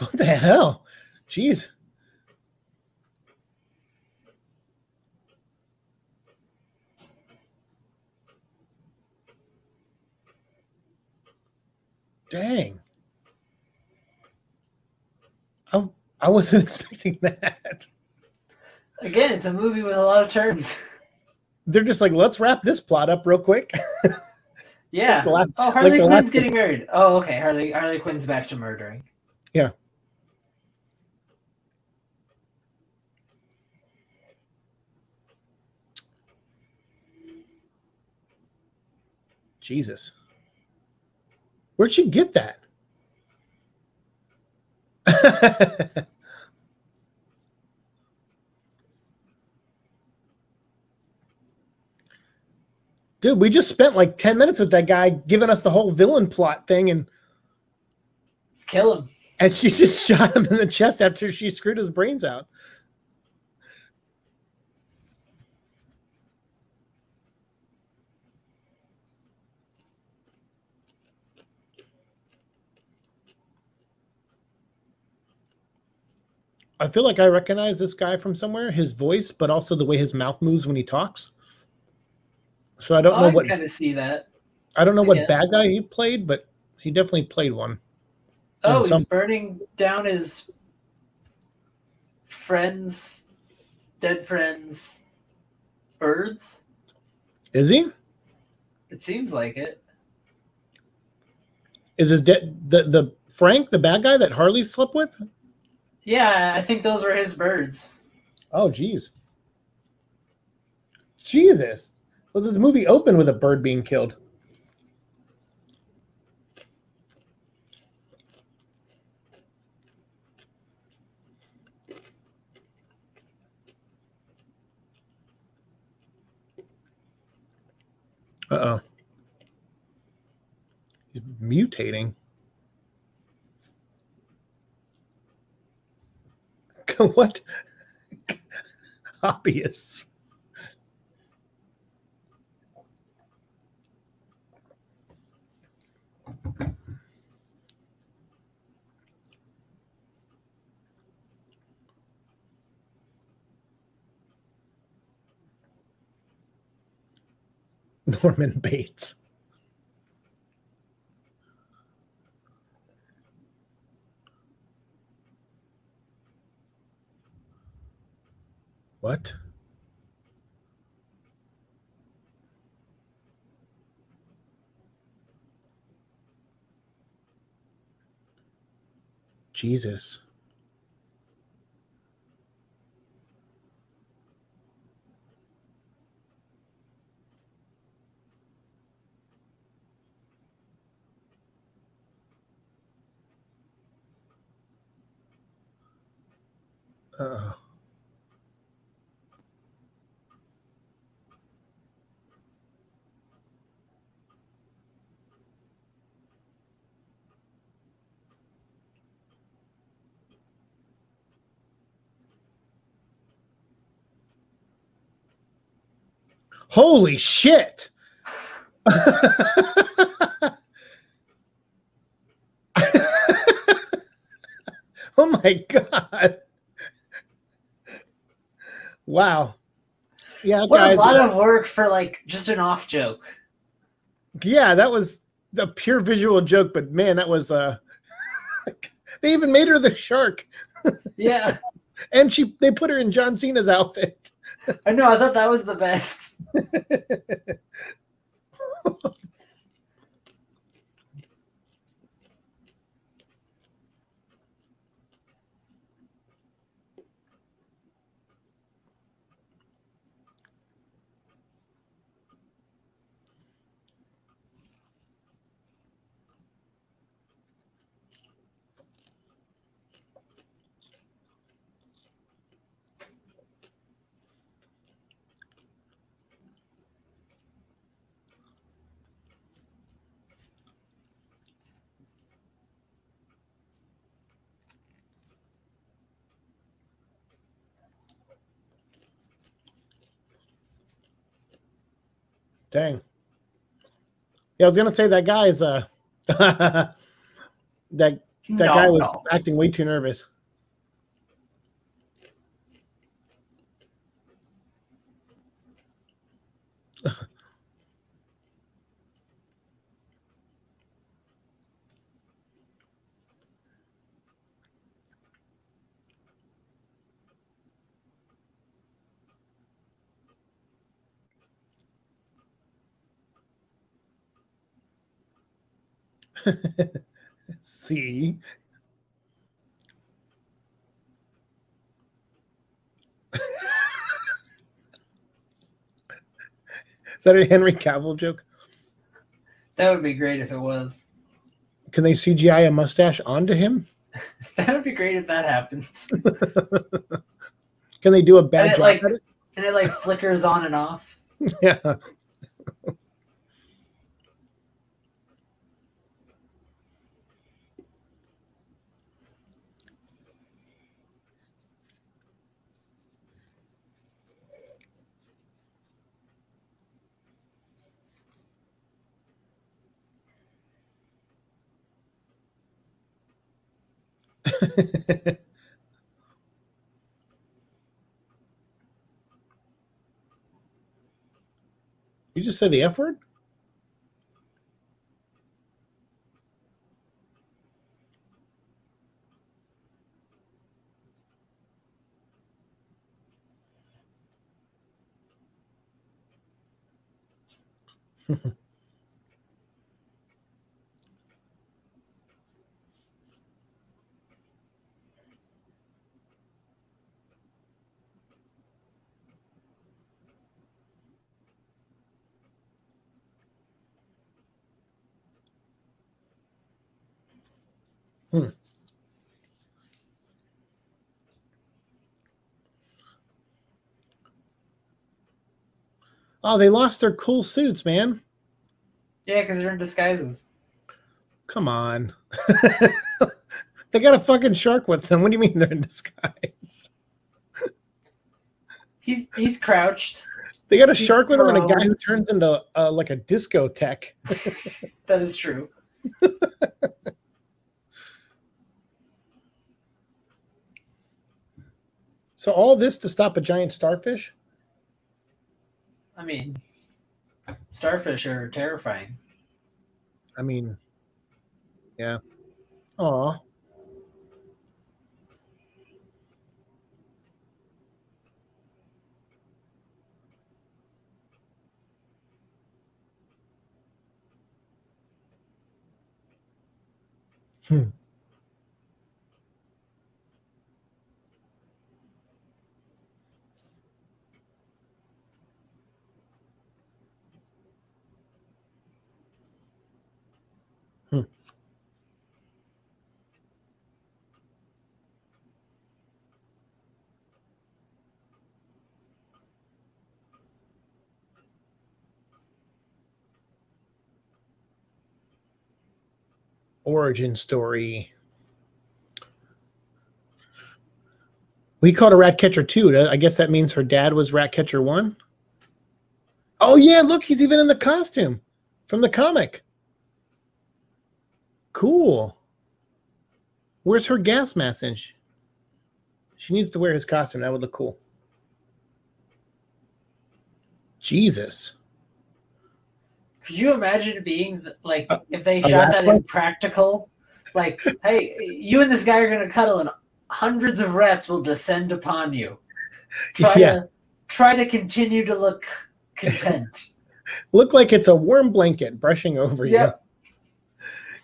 What the hell? Jeez. Dang. I, I wasn't expecting that. Again, it's a movie with a lot of turns. They're just like, let's wrap this plot up real quick. yeah. the last- oh, Harley like Quinn's getting married. Oh, okay. Harley Harley Quinn's back to murdering. Yeah. Jesus. Where'd she get that? dude, we just spent like 10 minutes with that guy giving us the whole villain plot thing and let's kill him. And she just shot him in the chest after she screwed his brains out. I feel like I recognize this guy from somewhere, his voice, but also the way his mouth moves when he talks. So I don't Oh, know I what kind of see that. I don't know I what guess. bad guy he played, but he definitely played one. Oh, And he's some- burning down his friends, dead friends, birds. Is he? It seems like it. Is his de- the the Frank the bad guy that Harley slept with? Yeah, I think those were his birds. Oh, geez. Jesus. Well, this movie open with a bird being killed. Uh oh. He's mutating. what? Hobbyists. Norman Bates. What? Jesus. Uh, holy shit! oh my god! Wow. Yeah, What guys. a lot of work for like just an off joke. yeah, that was a pure visual joke, but man, that was uh they even made her the shark. Yeah, And she they put her in John Cena's outfit. I know. I thought that was the best. Dang. Yeah, I was gonna say that guy is uh that that no, guy was no. acting way too nervous. See? Is that a Henry Cavill joke? That would be great if it was. Can they CGI a mustache onto him? That would be great if that happens. Can they do a bad And it, job like-? And it like flickers on and off. Yeah. you just said the F word? Hmm. Oh, they lost their cool suits, man. Yeah, because they're in disguises. Come on. they got a fucking shark with them. What do you mean they're in disguise? He's he's crouched. They got a He's shark with them and a guy who turns into uh, like a discotheque. That is true. So all this to stop a giant starfish? I mean, starfish are terrifying. I mean, yeah. Aw. Hmm. Origin story. We called a Ratcatcher two. I guess that means her dad was Ratcatcher one. Oh yeah, look, he's even in the costume from the comic. Cool. Where's her gas message? She needs to wear his costume. That would look cool. Jesus. Could you imagine being like Uh, if they a shot that in practical? Like, hey, you and this guy are gonna cuddle, and hundreds of rats will descend upon you. Try Yeah. to try to continue to look content. Look like it's a warm blanket brushing over you. Yep.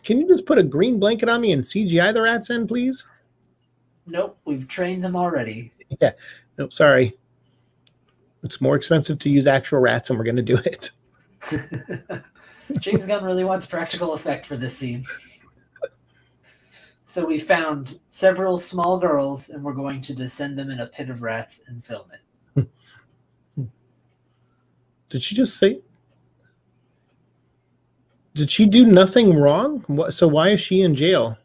Can you just put a green blanket on me and CGI the rats in, please? nope, we've trained them already. Yeah. Nope, sorry. It's more expensive to use actual rats, and we're going to do it. James Gunn really wants practical effect for this scene. So we found several small girls, and we're going to descend them in a pit of rats and film it. Did she just say? Did she do nothing wrong? What, so why is she in jail?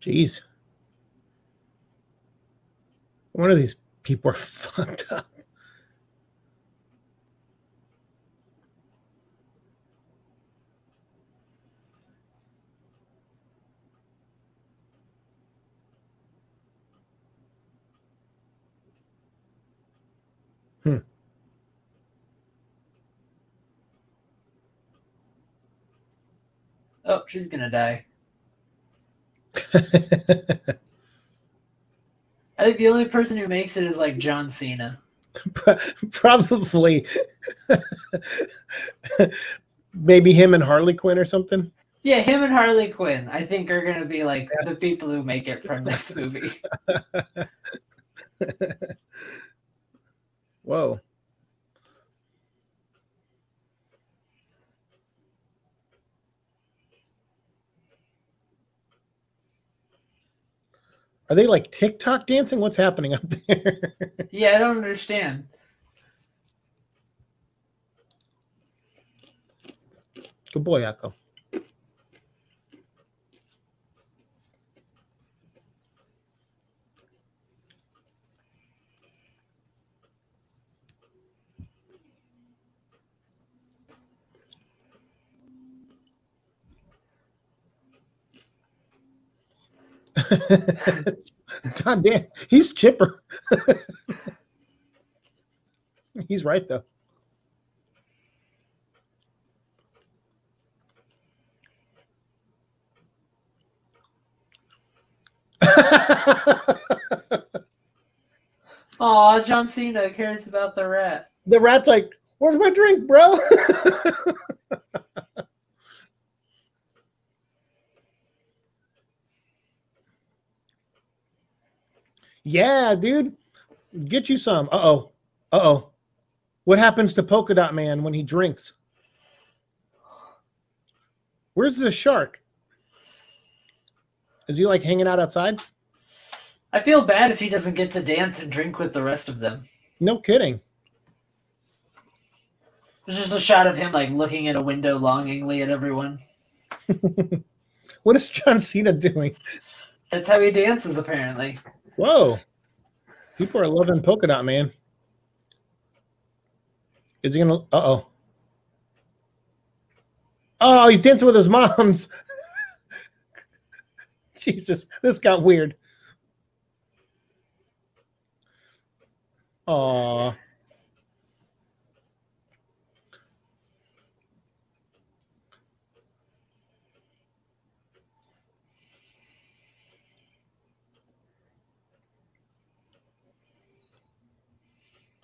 Jeez. One of these people are fucked up. Hmm. Oh, she's gonna die. I think the only person who makes it is like John Cena. Probably maybe him and Harley Quinn or something. Yeah, him and Harley Quinn, I think, are gonna be like the people who make it from this movie. Whoa. Are they like TikTok dancing? What's happening up there? Yeah, I don't understand. Good boy, Akko. God damn, he's chipper. he's right though. Aw, John Cena cares about the rat. the rat's like, "Where's my drink, bro?" Yeah, dude, get you some. Uh oh, uh oh. What happens to Polka Dot Man when he drinks? Where's the shark? Is he like hanging out outside? I feel bad if he doesn't get to dance and drink with the rest of them. No kidding. There's just a shot of him like looking at a window longingly at everyone. What is John Cena doing? That's how he dances, apparently. Whoa. People are loving Polka Dot Man. Is he gonna uh oh. Oh, he's dancing with his moms. Jesus, this got weird. Aw.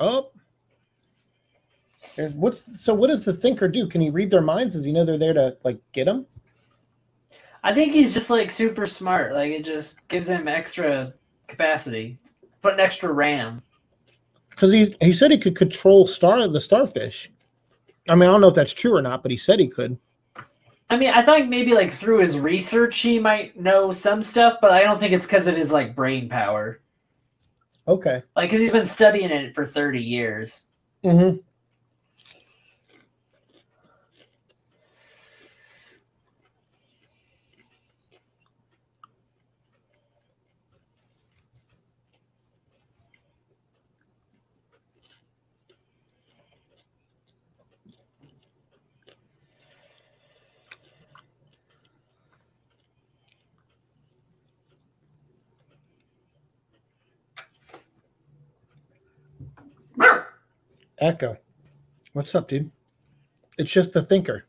Oh. There's, what's so? What does the thinker do? Can he read their minds? Does he know they're there to like get them? I think he's just like super smart. Like it just gives him extra capacity. Put an extra RAM. Because he he said he could control star the starfish. I mean, I don't know if that's true or not, but he said he could. I mean, I thought maybe like through his research he might know some stuff, but I don't think it's because of his like brain power. Okay. Like, because he's been studying it for 30 years. Mm-hmm. Echo. What's up, dude? It's just the thinker.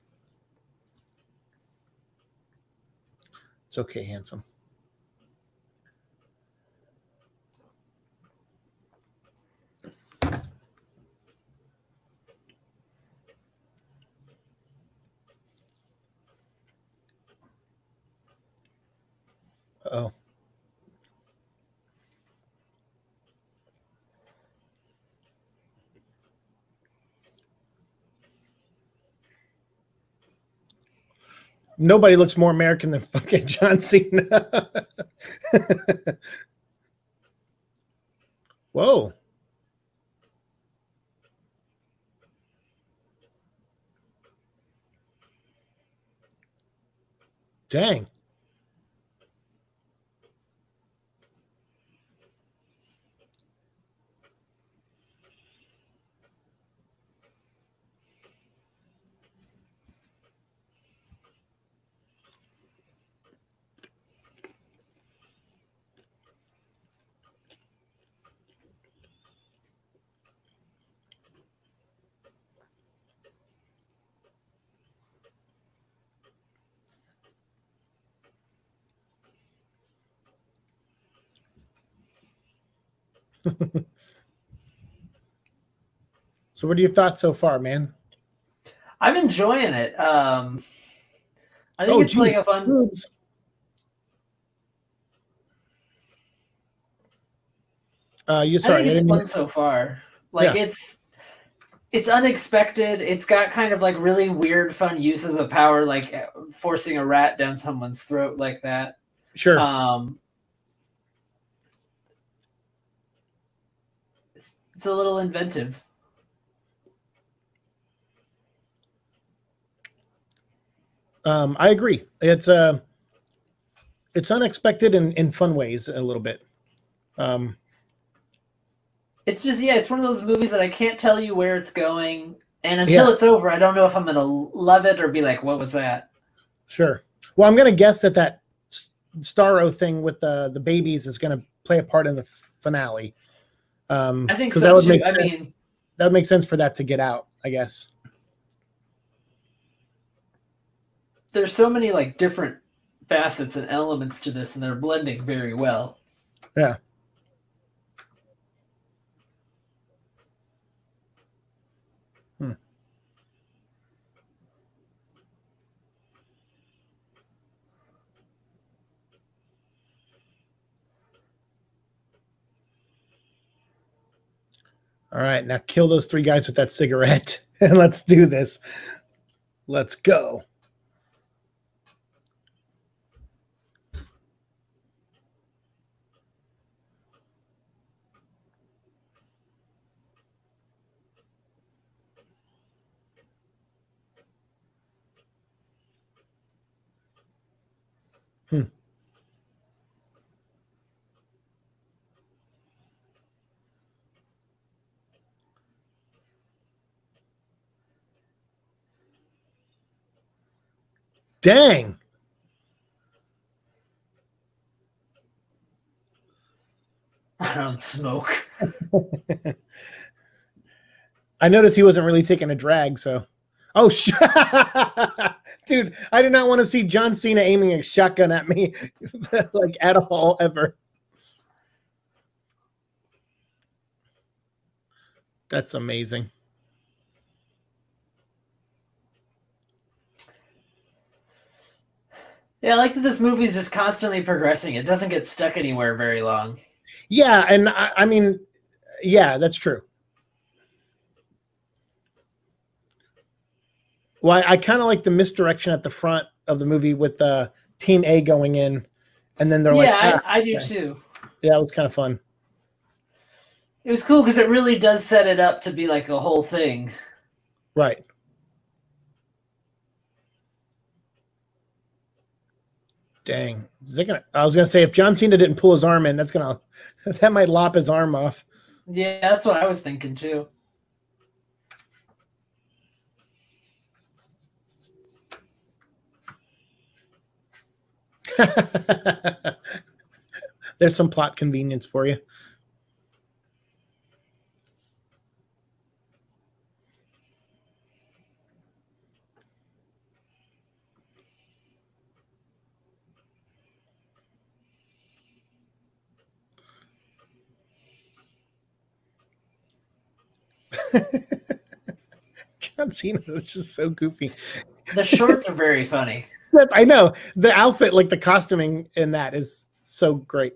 It's okay, handsome. Uh-oh. Nobody looks more American than fucking John Cena. Whoa. Dang. So, what are your thoughts so far, man? I'm enjoying it. Um, I think Oh, it's gee. like a fun. Boobs. Uh, you I sorry, I, think it's didn't fun mean- so far. Like Yeah. it's it's unexpected. It's got kind of like really weird, fun uses of power, like forcing a rat down someone's throat like that. sure. Um, it's, a little inventive. Um, I agree. It's uh, it's unexpected in in fun ways a little bit. Um, It's just yeah, it's one of those movies that I can't tell you where it's going, and until Yeah. it's over, I don't know if I'm gonna love it or be like, "What was that?" sure. Well, I'm gonna guess that that Starro thing with the the babies is going to play a part in the finale. Um, I think so that would too. make I sense- mean, that would make sense for that to get out, I guess. there's so many like different facets and elements to this, and they're blending very well. Yeah. All right, now kill those three guys with that cigarette and let's do this. Let's go. Dang. I don't smoke. I noticed he wasn't really taking a drag, so. Oh, sh- dude! I did not want to see John Cena aiming a shotgun at me, like at all ever. That's amazing. Yeah, I like that this movie's just constantly progressing. It doesn't get stuck anywhere very long. Yeah, and I, I mean, yeah, that's true. Well, I, I kind of like the misdirection at the front of the movie with uh, Team A going in, and then they're like, yeah, "Ah." I, I do okay. too. yeah, it was kind of fun. It was cool because it really does set it up to be like a whole thing. Right. Dang. Is gonna, I was gonna say if John Cena didn't pull his arm in, that's gonna that might lop his arm off. Yeah, that's what I was thinking too. There's some plot convenience for you. John Cena is just so goofy. The shorts are very funny. I know the outfit, like the costuming in that, is so great.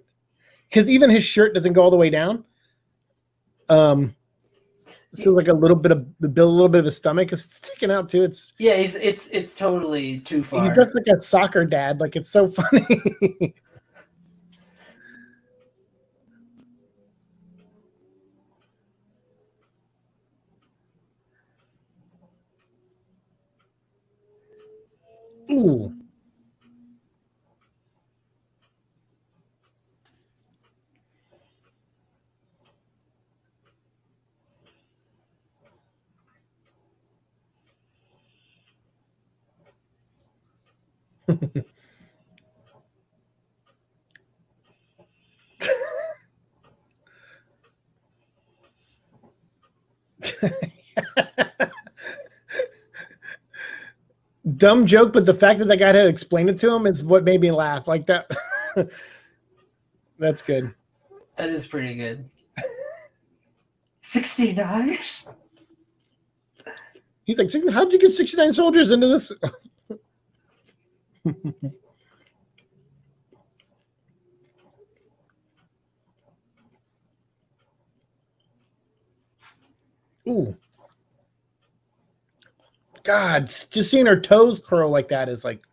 Because even his shirt doesn't go all the way down. Um, so like a little bit of the bill, a little bit of his stomach is sticking out too. It's Yeah, he's, it's it's totally too far. he looks like a soccer dad. Like it's so funny. Ooh. Dumb joke, but the fact that that guy had to explain it to him is what made me laugh. Like that. That's good. That is pretty good. 69? He's like, how'd you get 69 soldiers into this? Ooh. God, just seeing her toes curl like that is like,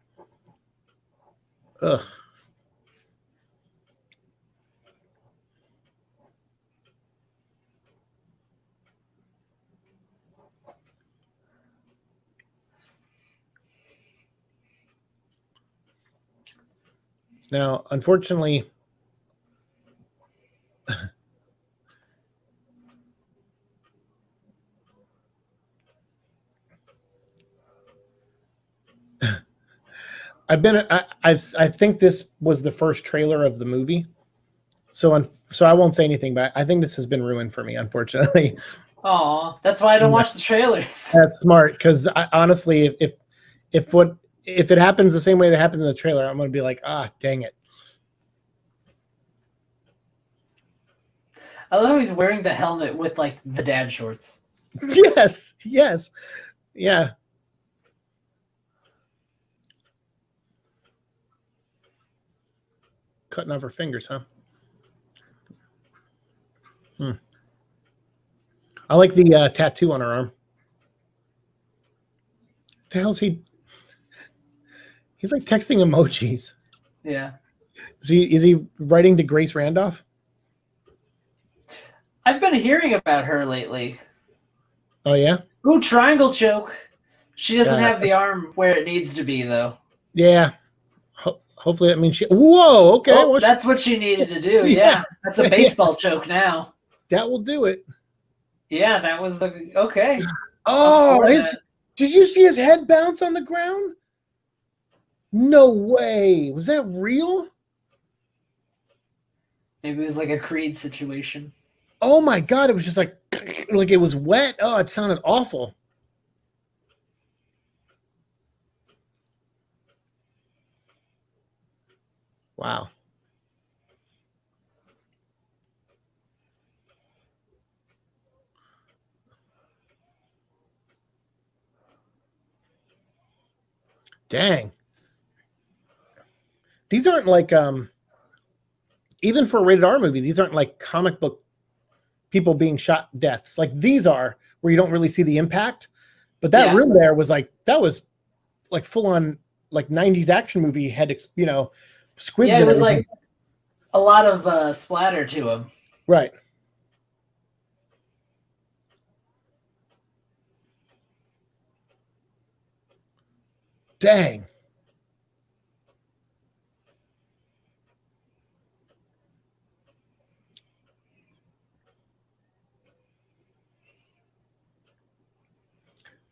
ugh. Now, unfortunately, I've been I, I've I think this was the first trailer of the movie, so on so I won't say anything. But I think this has been ruined for me, unfortunately. Oh, that's why I don't watch the trailers. That's smart because honestly, if, if if what if it happens the same way that happens in the trailer, I'm gonna be like, ah, dang it. I love how he's wearing the helmet with like the dad shorts. yes, yes, yeah. Cutting off her fingers, huh? Hmm. I like the uh, tattoo on her arm. What the hell's he? He's like texting emojis. Yeah. Is he is he writing to Grace Randolph? I've been hearing about her lately. Oh yeah. Ooh, triangle choke. She doesn't Yeah. have the arm where it needs to be though. Yeah. Ho- hopefully that means she. Whoa. Okay. Oh, well, that's what she needed to do. Yeah. Yeah, that's a Yeah. baseball choke now. that will do it. Yeah, that was the okay. Oh, his, that- did you see his head bounce on the ground? No way. Was that real? Maybe it was like a Creed situation. Oh my god! It was just like, like it was wet. Oh, it sounded awful. Wow. Dang. These aren't like um even for a rated R movie, these aren't like comic book people being shot deaths. Like these are where you don't really see the impact. But that Yeah. room there was like that was like full on like 90s action movie had you know squids yeah, it was everything. like a lot of uh, splatter to him. right. Dang.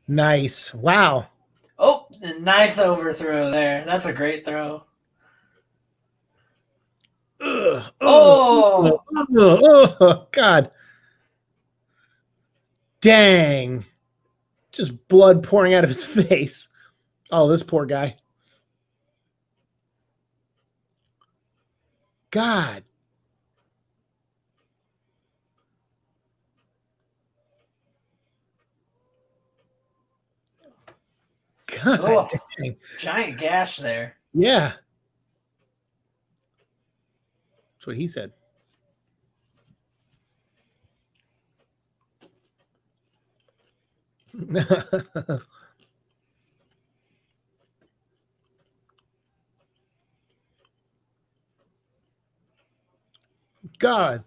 Nice. Wow. Oh, nice overthrow there. That's a great throw. Ugh. Oh, Oh, oh, God. Dang. Just blood pouring out of his face. Oh, this poor guy. God. God Oh. dang. giant gash there. Yeah. That's what he said. God.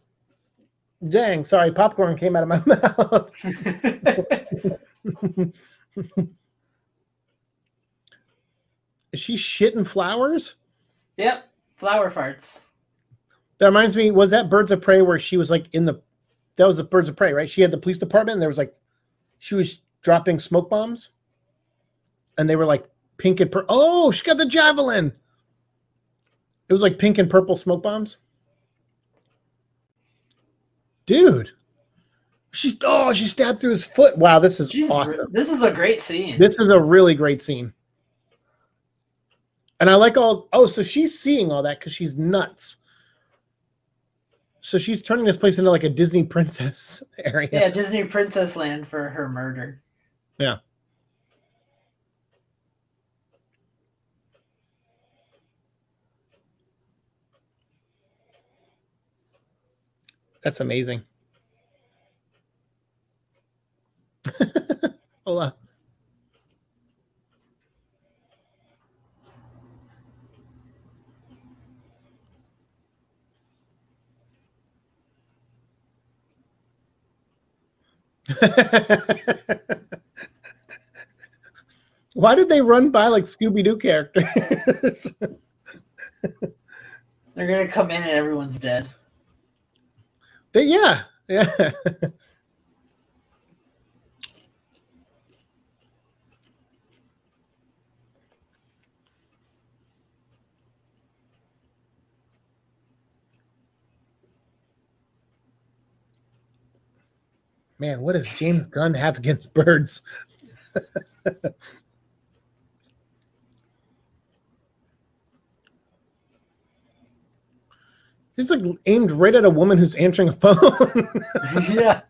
Dang, sorry, popcorn came out of my mouth. Is she shitting flowers? yep, flower farts. That reminds me, was that Birds of Prey where she was like in the that was the Birds of Prey, right? She had the police department and there was like she was dropping smoke bombs. And they were like pink and purple. Oh, she got the javelin. It was like pink and purple smoke bombs. Dude. She's oh, she stabbed through his foot. Wow, this is She's, awesome. This is a great scene. This is a really great scene. And I like all oh, so she's seeing all that because she's nuts. So she's turning this place into like a Disney princess area. yeah, Disney Princess Land for her murder. Yeah. That's amazing. Hola. Why did they run by like Scooby Doo characters? They're gonna come in and everyone's dead. They, yeah, yeah. Man, what does James Gunn have against birds? He's like aimed right at a woman who's answering a phone. yeah.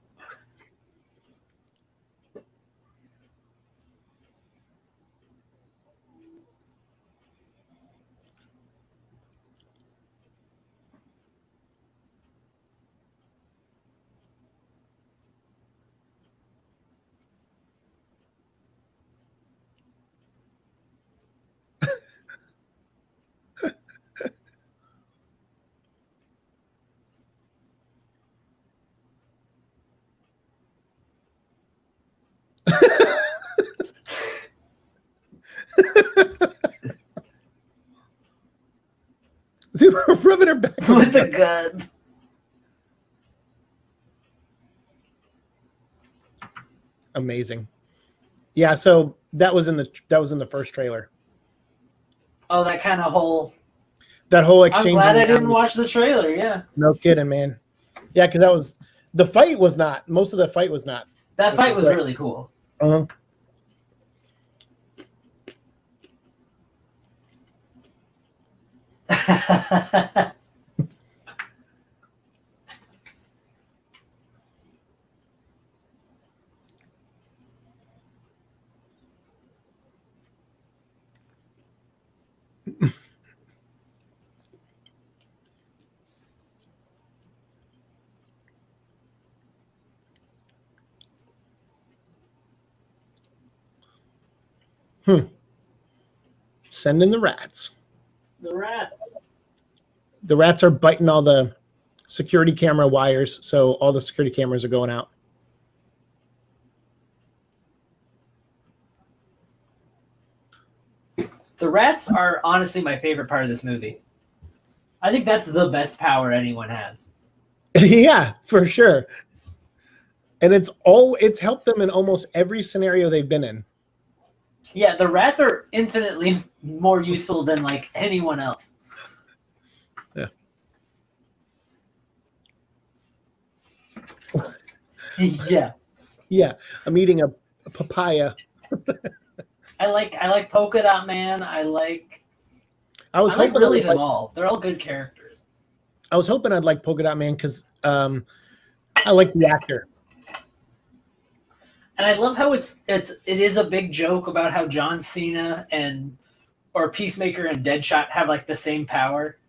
They were rubbing her back. With the gun. Amazing. Yeah, so that was in the that was in the first trailer. Oh, that kind of whole. That whole exchange. I'm glad I didn't watch the trailer. Yeah. No kidding, man. Yeah, because that was the fight was not. Most of the fight was not. That fight was Right. really cool. Uh-huh. Uh-huh. Send in the rats. the rats. The rats are biting all the security camera wires, so all the security cameras are going out. The rats are honestly my favorite part of this movie. I think that's the best power anyone has. yeah, for sure. And it's all it's helped them in almost every scenario they've been in. Yeah, the rats are infinitely more useful than like anyone else. Yeah. yeah. Yeah, I'm eating a, a papaya. I like I like Polka Dot Man. I like I was I like hoping really them like, all. They're all good characters. I was hoping I'd like Polka Dot Man because um, I like the actor. And I love how it's it's it is a big joke about how John Cena and or Peacemaker and Deadshot have like the same power.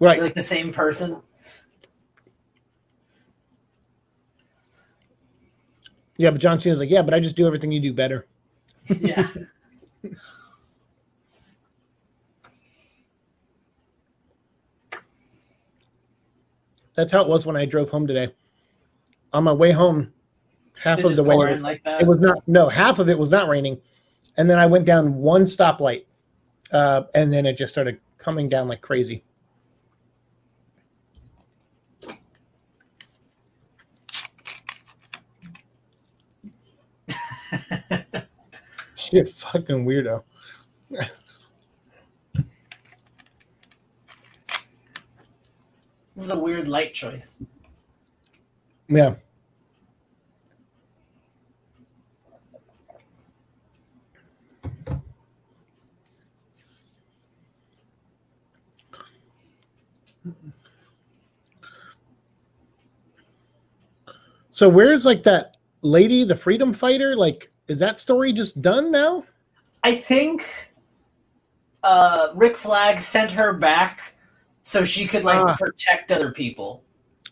Right. They're like the same person. Yeah, but John Cena's like, yeah, but I just do everything you do better. Yeah. That's how it was when I drove home today. On my way home, half of the way it was, like it was not no half of it was not raining, and then I went down one stoplight, uh, and then it just started coming down like crazy. Shit, fucking weirdo. This is a weird light choice. Yeah. So where's like that lady, the freedom fighter? Like, is that story just done now? I think uh Rick Flag sent her back so she could like Ah. protect other people.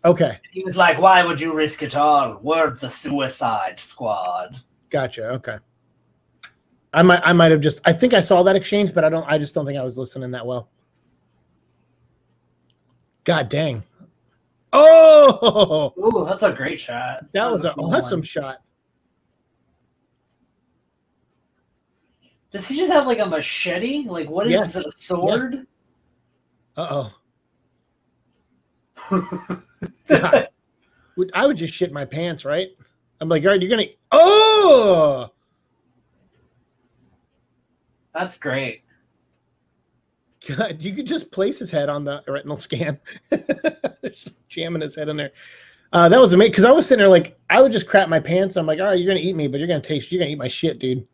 Okay, He was like, Why would you risk it all? We're the suicide squad. gotcha. Okay. I might I might have just I think I saw that exchange, but I don't I just don't think I was listening that well. God dang. Oh Ooh, that's a great shot. that was a an cool awesome one. shot. Does he just have like a machete? Like what is Yes. it, a sword? Uh oh. I would just shit my pants, right? I'm like, all right, you're gonna. Oh, That's great. God, you could just place his head on the retinal scan, just jamming his head in there. Uh, that was amazing because I was sitting there like I would just crap my pants. I'm like, all right, you're gonna eat me, but you're gonna taste. You're gonna eat my shit, dude.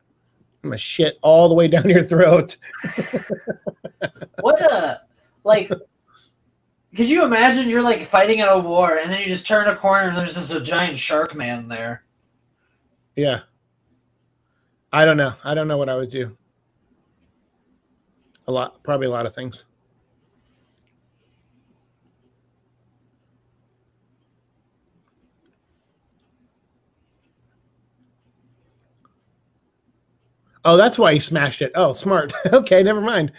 I'm gonna shit all the way down your throat. What a like. Could you imagine you're like fighting in a war and then you just turn a corner and there's just a giant shark man there? Yeah. I don't know. I don't know what I would do. A lot, probably a lot of things. Oh, that's why he smashed it. Oh, smart. okay, never mind.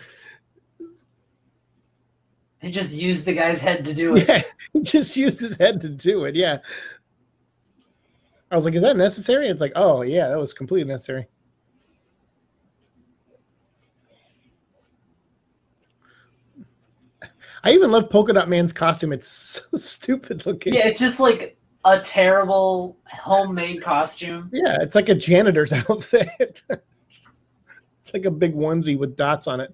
He just used the guy's head to do it. Yeah, he just used his head to do it. Yeah. I was like, is that necessary? It's like, oh, yeah, that was completely necessary. I even love Polka Dot Man's costume. It's so stupid looking. Yeah, it's just like a terrible homemade costume. Yeah, it's like a janitor's outfit. it's like a big onesie with dots on it.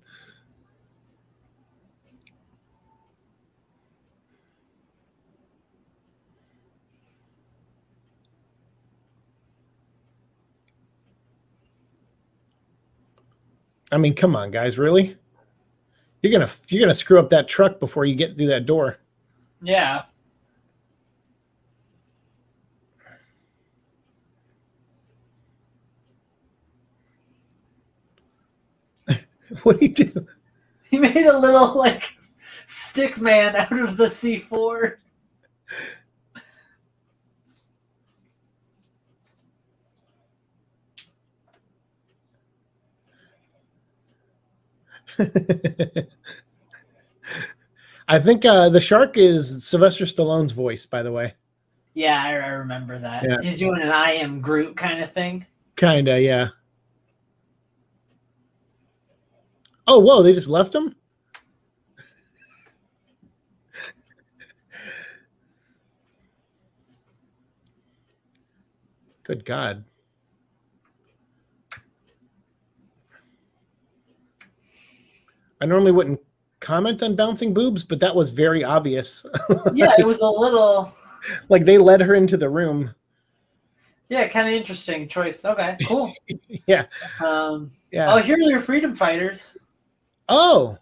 I mean, come on, guys, really? You're gonna you're gonna screw up that truck before you get through that door. Yeah. What do you do? He made a little like stick man out of the C4. I think uh, the shark is Sylvester Stallone's voice, by the way. Yeah, I, I remember that. Yeah. He's doing an I am Groot kind of thing. Kinda, yeah. Oh, whoa! They just left him. Good God. I normally wouldn't comment on bouncing boobs, but that was very obvious. Yeah, it was a little like they led her into the room. yeah, kind of interesting choice. Okay, cool. Yeah. Um, Yeah. oh, here are your freedom fighters. Oh.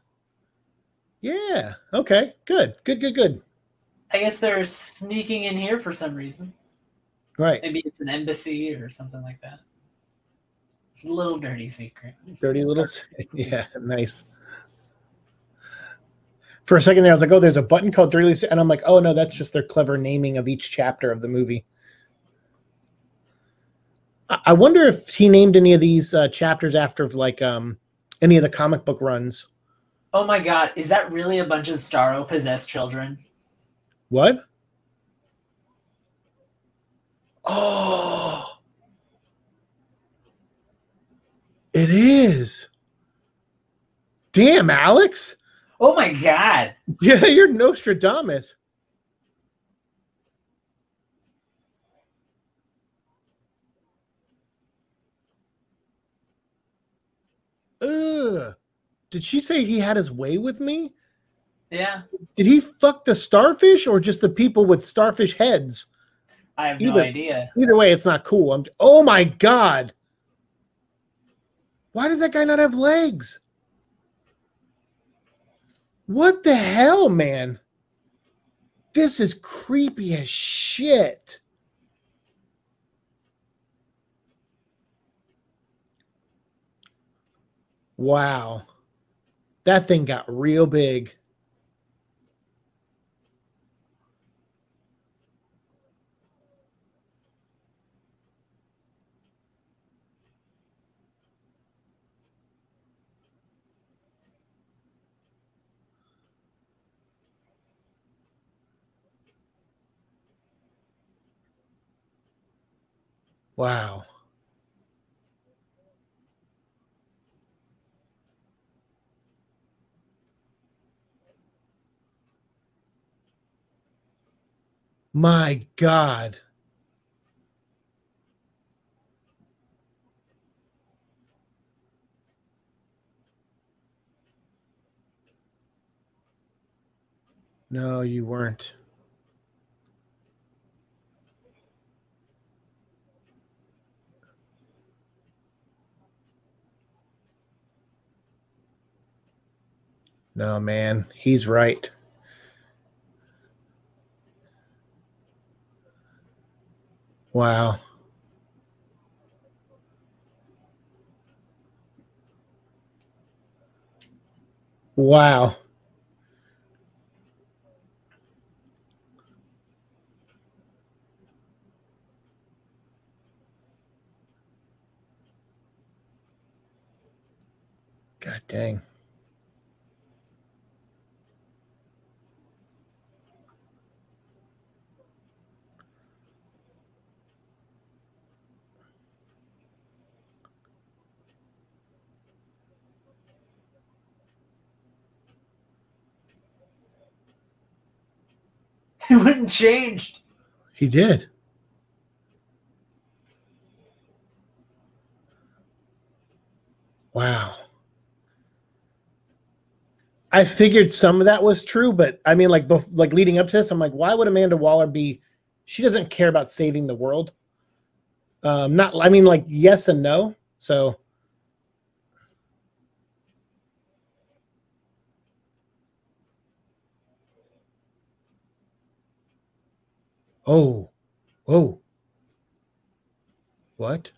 Yeah. Okay. Good. Good. Good. Good. I guess they're sneaking in here for some reason. Right. Maybe it's an embassy or something like that. A little dirty secret. Dirty little. Yeah. Nice. For a second there, I was like, "Oh, there's a button called Dirty," S- and I'm like, "Oh no, that's just their clever naming of each chapter of the movie." I I wonder if he named any of these uh, chapters after like um any of the comic book runs. Oh my god, is that really a bunch of Starro possessed children? What? Oh, it is. Damn, Alex. Oh my god. Yeah, you're Nostradamus. Ugh. Did she say he had his way with me? Yeah, Did he fuck the starfish or just the people with starfish heads? I have no Either- idea. Either way, it's not cool. I'm oh my god. Why does that guy not have legs? What the hell, man? This is creepy as shit. Wow. That thing got real big. Wow. My God. No, you weren't. No, man, he's right. Wow. Wow. God dang. It wouldn't changed. He did. Wow. I figured some of that was true, but I mean, like, bef- like leading up to this, I'm like, why would Amanda Waller be? She doesn't care about saving the world. Um, not, I mean, like, yes and no. So, oh, oh, what?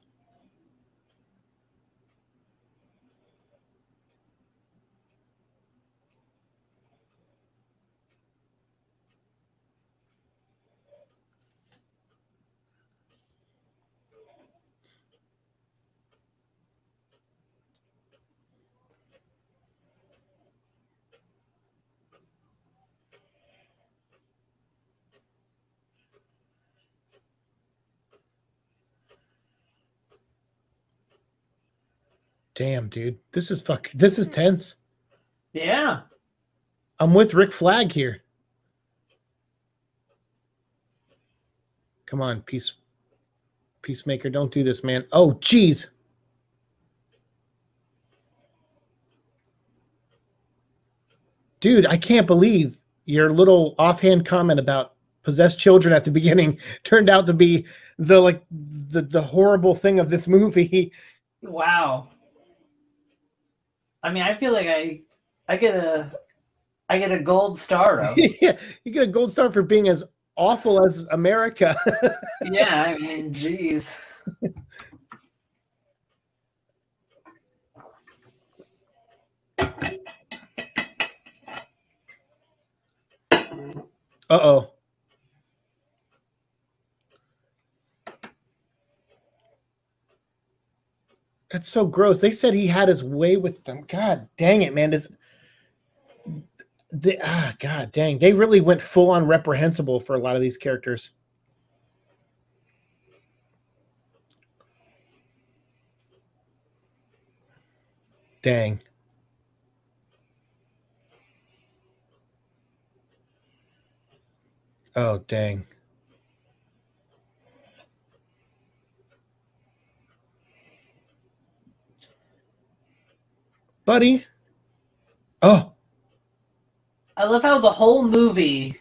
Damn, dude, this is fuck. This is tense. Yeah. I'm with Rick Flag here. Come on, peace, peacemaker, don't do this, man. Oh, jeez. Dude, I can't believe your little offhand comment about possessed children at the beginning turned out to be the like the the horrible thing of this movie. Wow. I mean, I feel like I I get a I get a gold star. Though. yeah, you get a gold star for being as awful as America. yeah, I mean, geez. Uh oh. That's so gross. They said he had his way with them. God dang it, man. Does the ah god dang. They really went full on reprehensible for a lot of these characters. Dang. Oh dang. Buddy. Oh, I love how the whole movie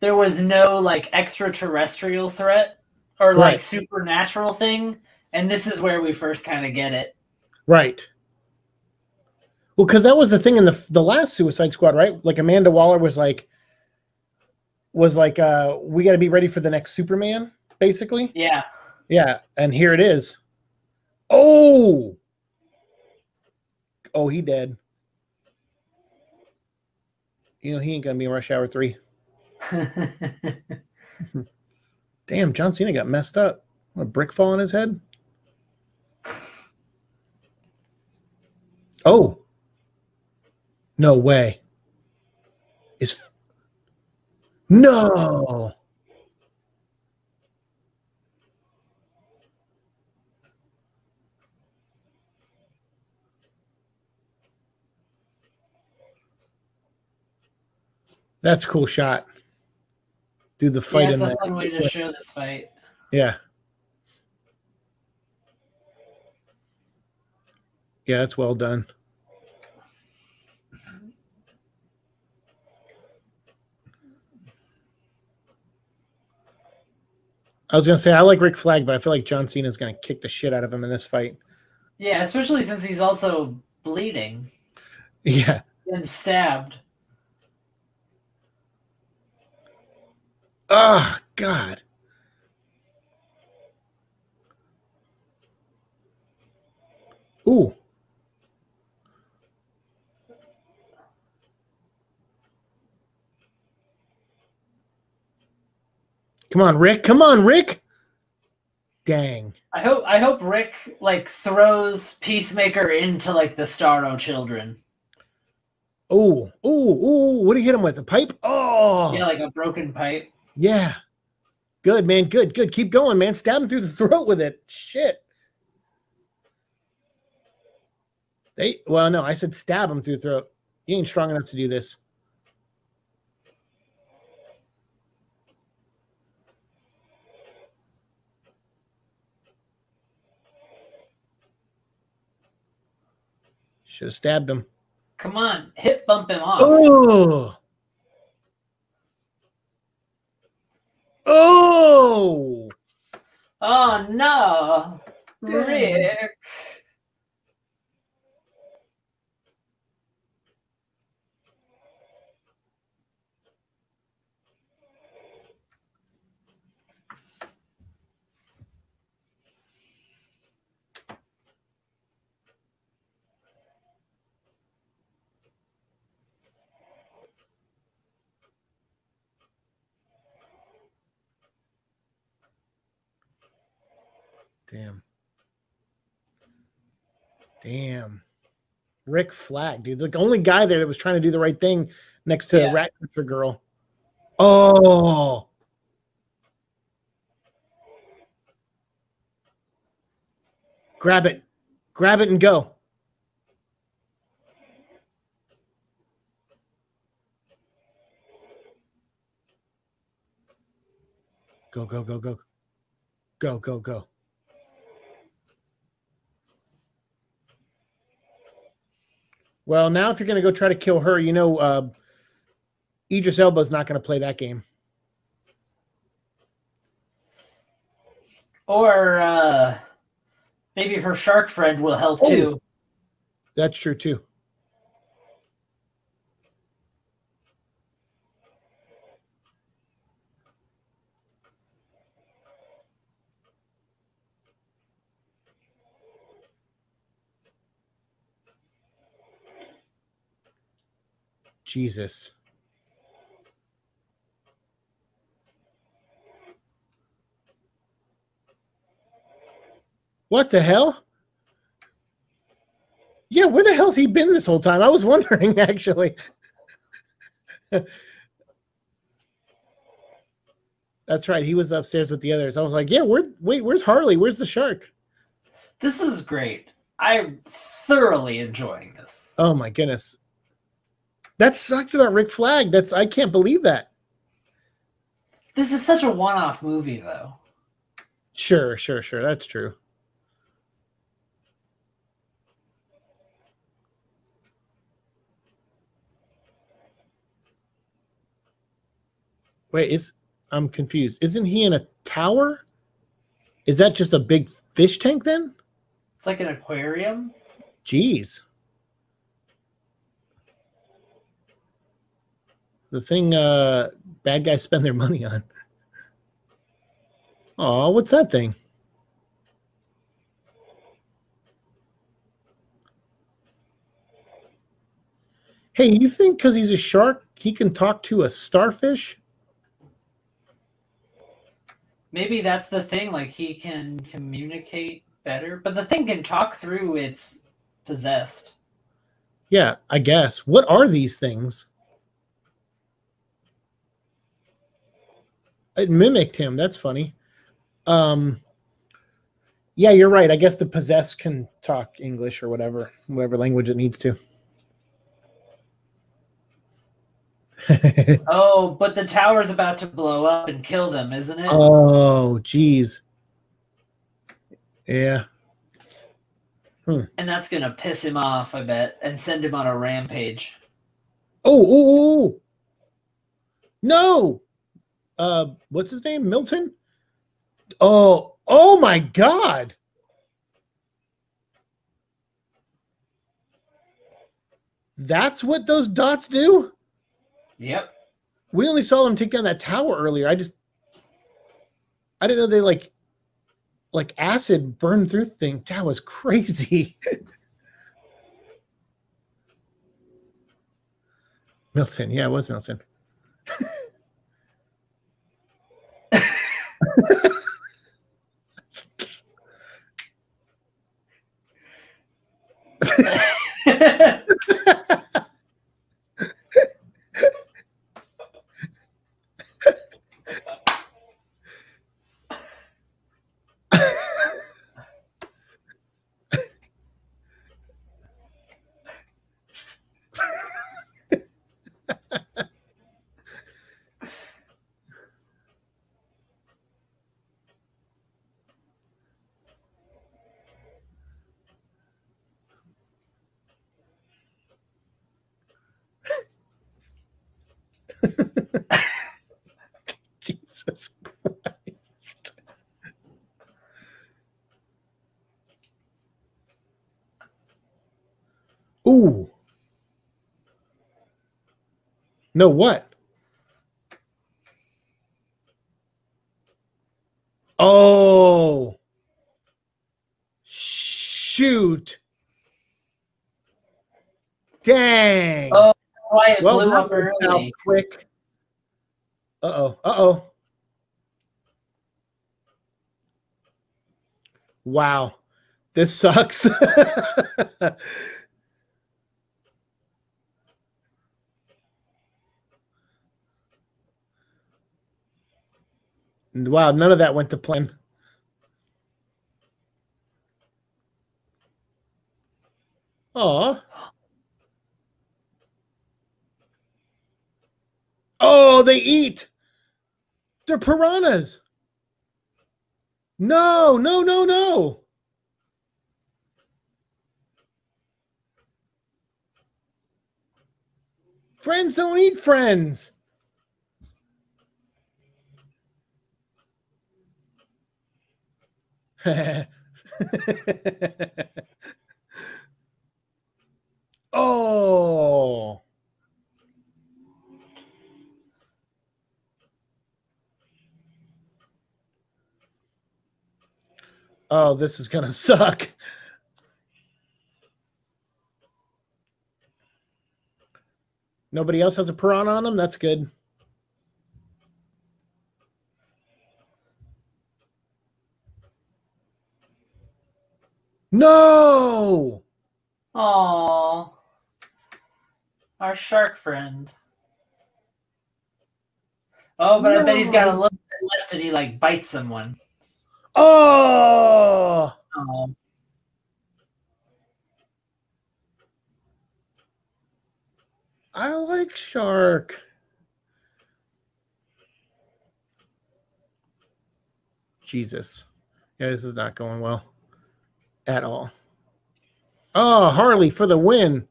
there was no like extraterrestrial threat or like Right. supernatural thing, and this is where we first kind of get it. right. Well, because that was the thing in the the last Suicide Squad, right? Like Amanda Waller was like, was like, uh, we got to be ready for the next Superman, basically. Yeah. Yeah, and here it is. Oh, oh, he dead. You know he ain't gonna be in Rush Hour three. Damn, John Cena got messed up. What, a brick fall on his head? Oh. No way. Is No. That's a cool shot. Do the fight yeah, in a fun way to show this fight. Yeah. Yeah, that's well done. I was gonna say I like Rick Flag, but I feel like John Cena is gonna kick the shit out of him in this fight. Yeah, especially since he's also bleeding. Yeah. And stabbed. Oh God. Ooh. Come on, Rick. Come on, Rick. Dang. I hope I hope Rick like throws Peacemaker into like the Starro children. Ooh, ooh, ooh. What do you hit him with? A pipe? Oh, Yeah, like a broken pipe. Yeah. Good, man. Good, good. Keep going, man. Stab him through the throat with it. Shit. They, well, no, I said stab him through the throat. He ain't strong enough to do this. Should have stabbed him. Come on, hip bump him off. Oh. Oh. Oh no. Rick. Damn. Damn. Rick Flag, dude. The only guy there that was trying to do the right thing next to Yeah. Ratcatcher Girl. Oh. Grab it. Grab it and go. Go, go, go, go. Go, go, go. Well, now if you're going to go try to kill her, you know, uh, Idris Elba's not going to play that game. Or uh maybe her shark friend will help Oh. too. That's true too. Jesus. What the hell? Yeah, where the hell's he been this whole time? I was wondering actually. That's right. He was upstairs with the others. I was like, yeah, where wait, where's Harley? Where's the shark? This is great. I'm thoroughly enjoying this. Oh my goodness. That sucks about Rick Flag. That's I can't believe that. This is such a one-off movie though. Sure, sure, sure. That's true. Wait, is I'm confused. Isn't he in a tower? Is that just a big fish tank then? It's like an aquarium. Jeez. The thing uh bad guys spend their money on. Oh, what's that thing? Hey, you think because he's a shark, he can talk to a starfish? Maybe that's the thing. Like he can communicate better, but the thing can talk through its possessed. Yeah, I guess. What are these things? It mimicked him. That's funny. Um, yeah, you're right. I guess the possessed can talk English or whatever, whatever language it needs to. Oh, but the tower's about to blow up and kill them, isn't it? oh, geez. Yeah. and that's gonna piss him off, I bet, and send him on a rampage. Oh, oh, oh. no. Uh, what's his name? Milton. Oh, oh my God. That's what those dots do? Yep. We only saw them take down that tower earlier. I just I didn't know they like like acid burned through thing. That was crazy. Milton, yeah, it was Milton. Ooh. No, what? Oh. Shoot. Dang. Oh, Why it well, blew up early. quick. Uh oh. Uh oh. Wow. This sucks. wow, none of that went to plan. Aw. Oh, they eat. They're piranhas. No, no, no, no. Friends don't eat friends. oh. Oh, this is going to suck. Nobody else has a piranha on them? That's good. No! Aw. Our shark friend. Oh, but I bet he's got a little bit left and he like bites someone. Oh! Oh. I like shark. Jesus. Yeah, this is not going well at all. Oh, Harley for the win.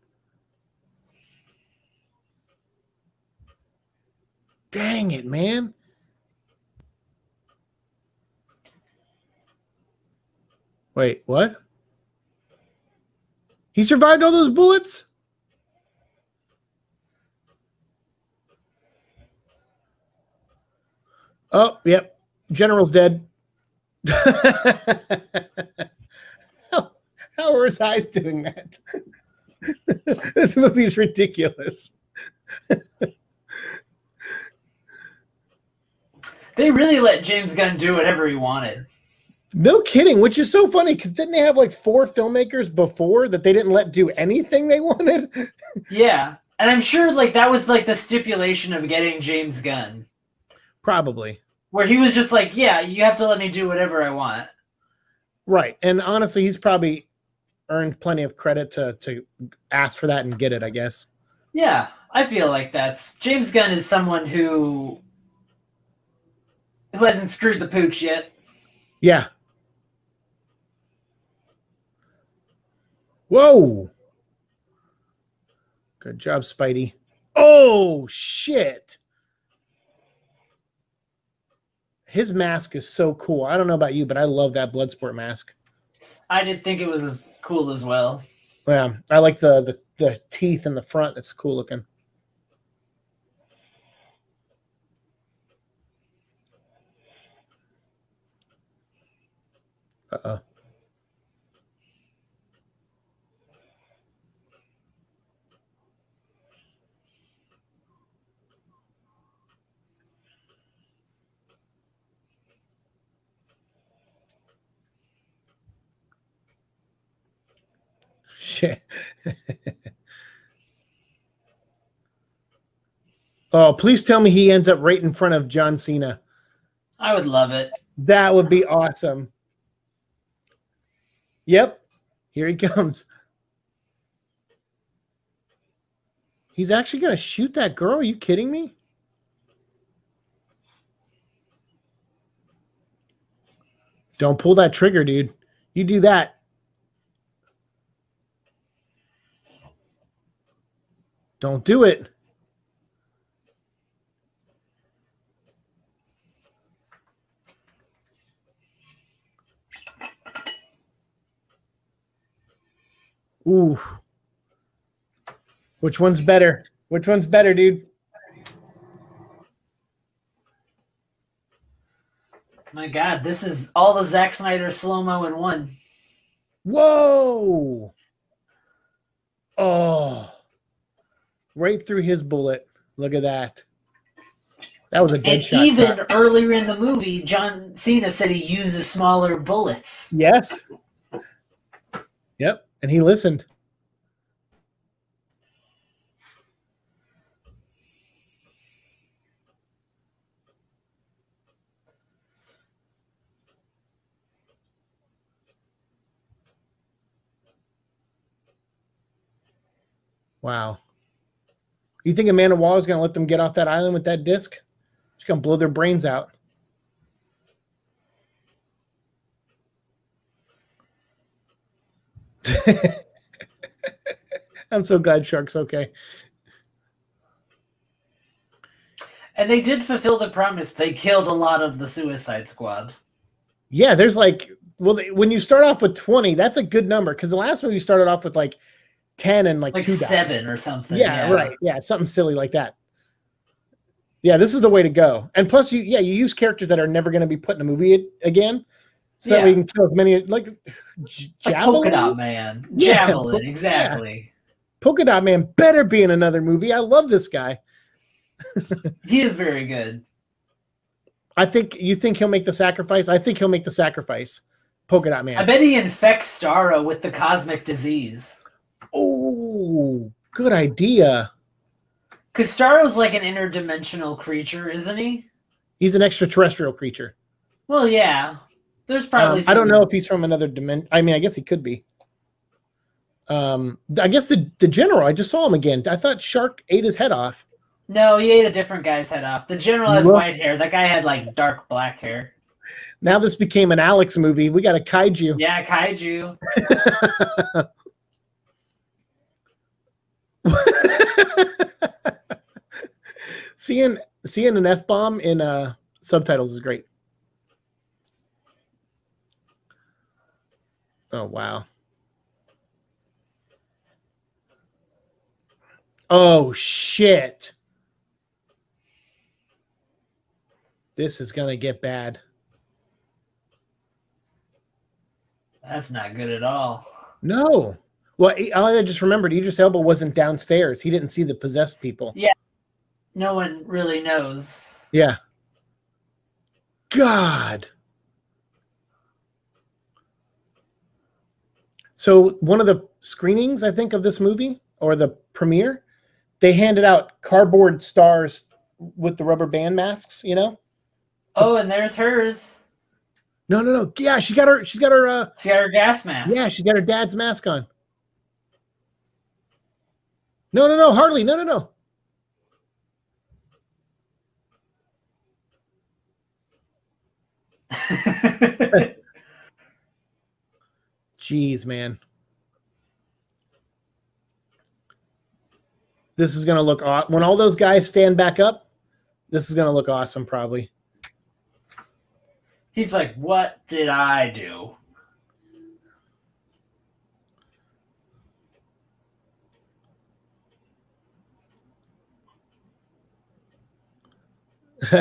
Dang it, man. Wait, what? He survived all those bullets? Oh, yep. General's dead. how, are his eyes doing that? this movie's ridiculous. They really let James Gunn do whatever he wanted. No kidding, which is so funny because didn't they have like four filmmakers before that they didn't let do anything they wanted? Yeah. And I'm sure like that was like the stipulation of getting James Gunn. Probably. Where he was just like, Yeah, you have to let me do whatever I want. Right. And honestly, he's probably earned plenty of credit to to ask for that and get it, I guess. Yeah, I feel like that's James Gunn is someone who who hasn't screwed the pooch yet. Yeah. Whoa. Good job, Spidey. Oh, shit. His mask is so cool. I don't know about you, but I love that Bloodsport mask. I did think it was as cool as well. Yeah, I like the the, the teeth in the front. It's cool looking. Uh oh. Shit. oh, please tell me he ends up right in front of John Cena. I would love it. That would be awesome. Yep. Here he comes. He's actually going to shoot that girl? Are you kidding me? Don't pull that trigger, dude. You do that. Don't do it. Ooh. Which one's better? Which one's better, dude? My God, this is all the Zack Snyder slow mo in one. Whoa. Oh. Right through his bullet. Look at that. That was a good And shot. even Cut. earlier in the movie, John Cena said he uses smaller bullets. Yes. Yep. And he listened. Wow. You think Amanda Waller is going to let them get off that island with that disc? She's going to blow their brains out. I'm so glad Shark's okay. And they did fulfill the promise. They killed a lot of the Suicide Squad. Yeah, there's like, well, they- when you start off with 20, that's a good number because the last one movie started off with like 10 and like, Like two seven or something. Yeah, right. Yeah, something silly like that. Yeah, this is the way to go. And plus, you yeah, you use characters that are never going to be put in a movie again, so that we can kill as many like J- Like Javelin? Polka Dot Man. Yeah, Javelin, yeah. exactly. Polka Dot Man better be in another movie. I love this guy. He is very good. I think you think he'll make the sacrifice. I think he'll make the sacrifice. Polka Dot Man. I bet he infects Starro with the cosmic disease. Oh, good idea. Because like an interdimensional creature, isn't he? He's an extraterrestrial creature. Well, yeah. There's Um, probably. I don't know if he's from another dimension. I mean, I guess he could be. Um, I guess the the general. I just saw him again. I thought Shark ate his head off. No, he ate a different guy's head off. The general has Look- white hair. That guy had like dark black hair. Now this became an Alex movie. We got a kaiju. Yeah, kaiju. seeing seeing an f bomb in uh, subtitles is great. Oh wow. Oh shit. This is gonna get bad. That's not good at all. No. Well, I just remembered Idris Elba wasn't downstairs. He didn't see the possessed people. Yeah. No one really knows. Yeah. God. So one of the screenings, I think, of this movie or the premiere, they handed out cardboard stars with the rubber band masks. You know? Oh, and there's hers. No, no, no. Yeah, she's got her. She's got her. Uh, She got her gas mask. yeah, she's got her dad's mask on. No, no, no, Harley. No, no, no. Jeez, man. This is gonna look aw- when all those guys stand back up. This is gonna look awesome, probably. He's like, what did I do?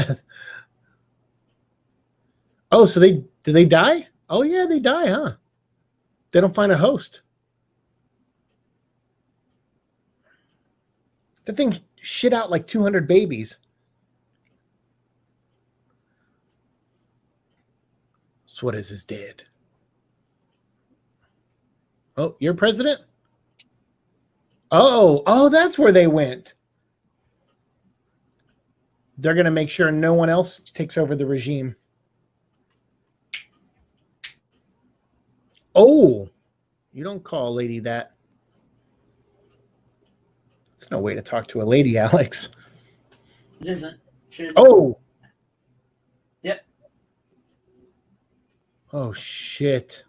oh, so they did they die? Oh yeah, they die, huh? They don't find a host. That thing shit out like 200 babies. What is dead? Oh, you're president? Oh, oh, that's where they went. They're going to make sure no one else takes over the regime. Oh, you don't call a lady that. It's no way to talk to a lady, Alex. It isn't. Oh. Yep. Oh shit.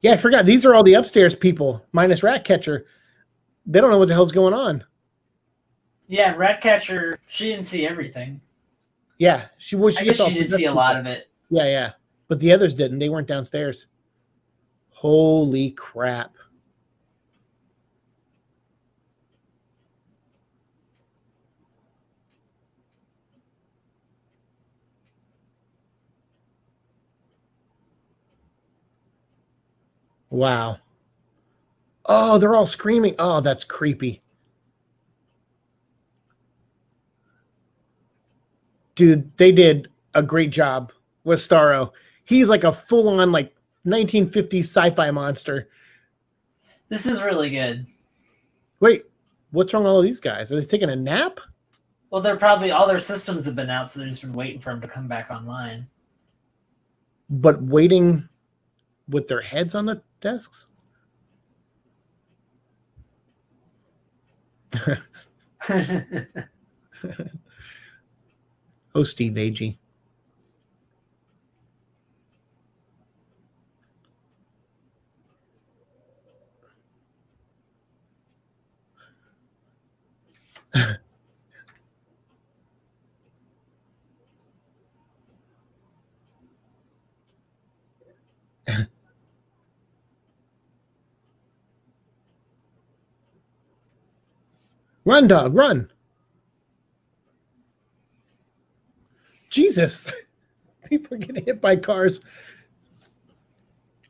Yeah, I forgot. These are all the upstairs people, minus Ratcatcher. They don't know what the hell's going on. Yeah, Ratcatcher. She didn't see everything. Yeah, she was. I guess she did see a lot of it. Yeah, yeah, but the others didn't. They weren't downstairs. Holy crap! Wow. Oh, they're all screaming. Oh, that's creepy. Dude, they did a great job with Starro. He's like a full on like 1950s sci-fi monster. This is really good. Wait, what's wrong with all these guys? Are they taking a nap? Well, they're probably all their systems have been out, so they've just been waiting for them to come back online. But waiting with their heads on the desks? oh, Steve Agee. Run, dog, run. Jesus. People are getting hit by cars.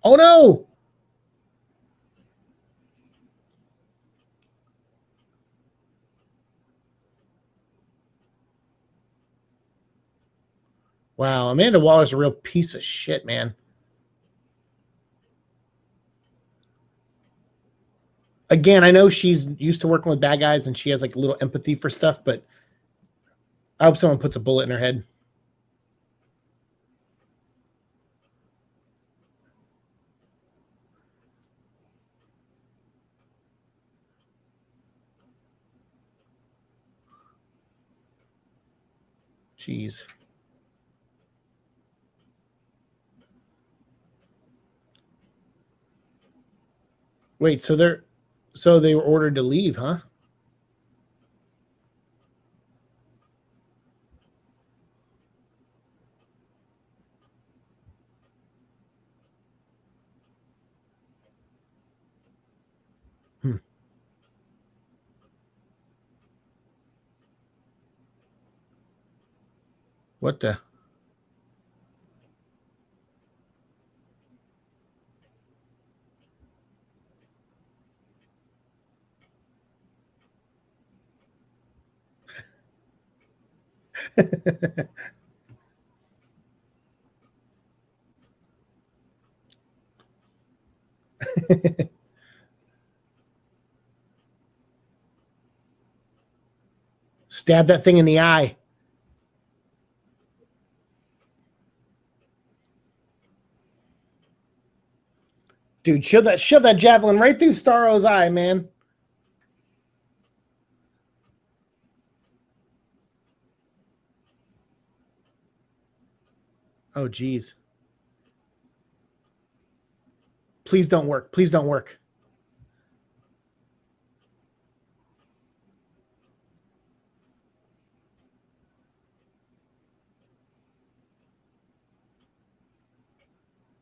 Oh no. Wow, Amanda Waller's a real piece of shit, man. again, I know she's used to working with bad guys and she has like a little empathy for stuff, but I hope someone puts a bullet in her head. Jeez. Wait, so they're so they were ordered to leave, huh? Hmm. What the? Stab that thing in the eye. Dude, shove that shove that javelin right through Starro's eye, man. Oh, geez. Please don't work. Please don't work.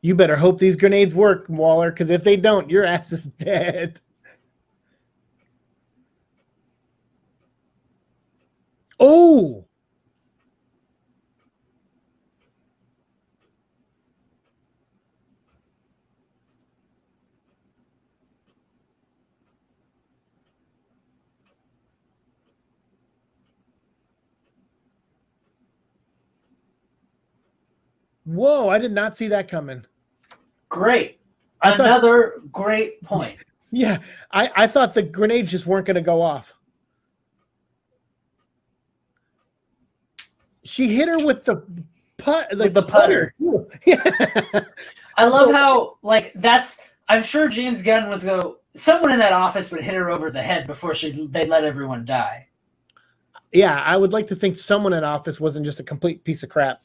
You better hope these grenades work, Waller, because if they don't, your ass is dead. Oh, whoa! I did not see that coming. Great. I thought- Another great point. Yeah, I, I thought the grenades just weren't going to go off. She hit her with the put, like the, the putter. putter. Yeah. I love how like that's. I'm sure James Gunn was go. Someone in that office would hit her over the head before she they let everyone die. yeah, I would like to think someone in office wasn't just a complete piece of crap.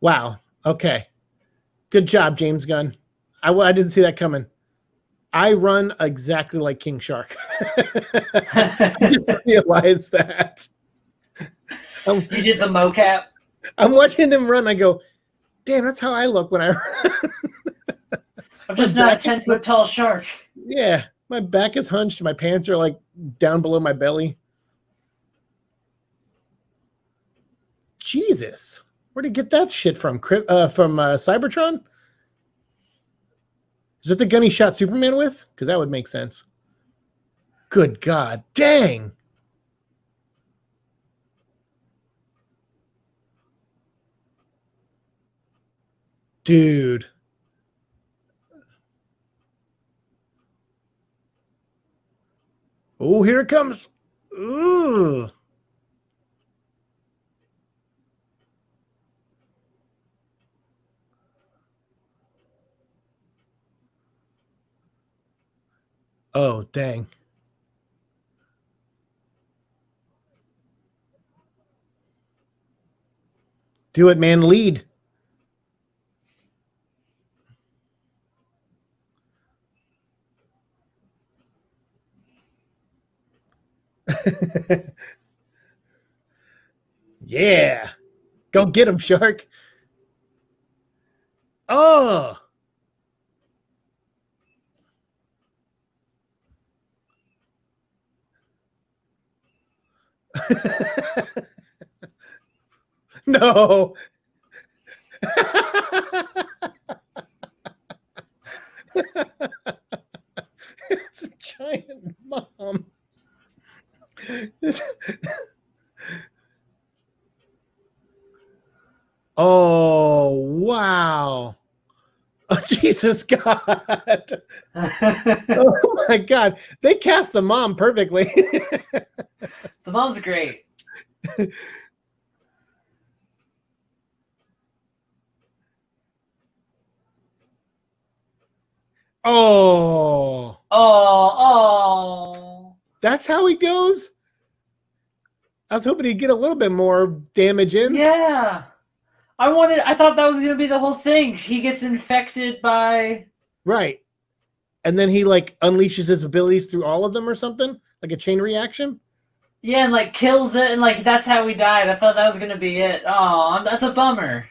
Wow. Okay. Good job, James Gunn. I didn't see that coming. I run exactly like King Shark. I just realized that. I'm, You did the mocap. I'm watching him run. I go, damn, that's how I look when I run. I'm just not a ten foot tall shark. yeah, my back is hunched. My pants are like down below my belly. Jesus, where'd he get that shit from? Uh, from uh, Cybertron? Is that the gun he shot Superman with? Because that would make sense. Good God, dang! Dude. Oh, here it comes. Ooh. Oh, dang. Do it, man. Lead. yeah. Go get him, shark. Oh. No. it's a giant mom. oh, wow. Oh, Jesus God. oh my God. They cast the mom perfectly. The mom's great. oh, Oh, oh. that's how he goes. I was hoping he'd get a little bit more damage in. Yeah. I wanted I thought that was gonna be the whole thing. He gets infected by Right. And then he like unleashes his abilities through all of them or something, like a chain reaction. Yeah, and like kills it and like that's how he died. I thought that was gonna be it. Oh, that's a bummer.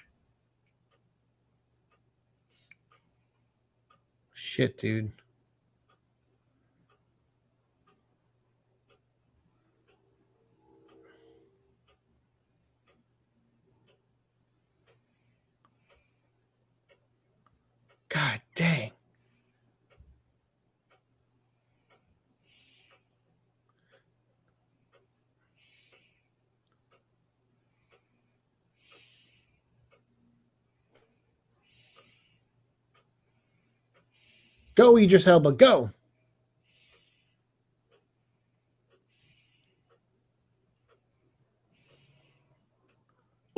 Shit, dude. God dang. Go, Idris Elba, go.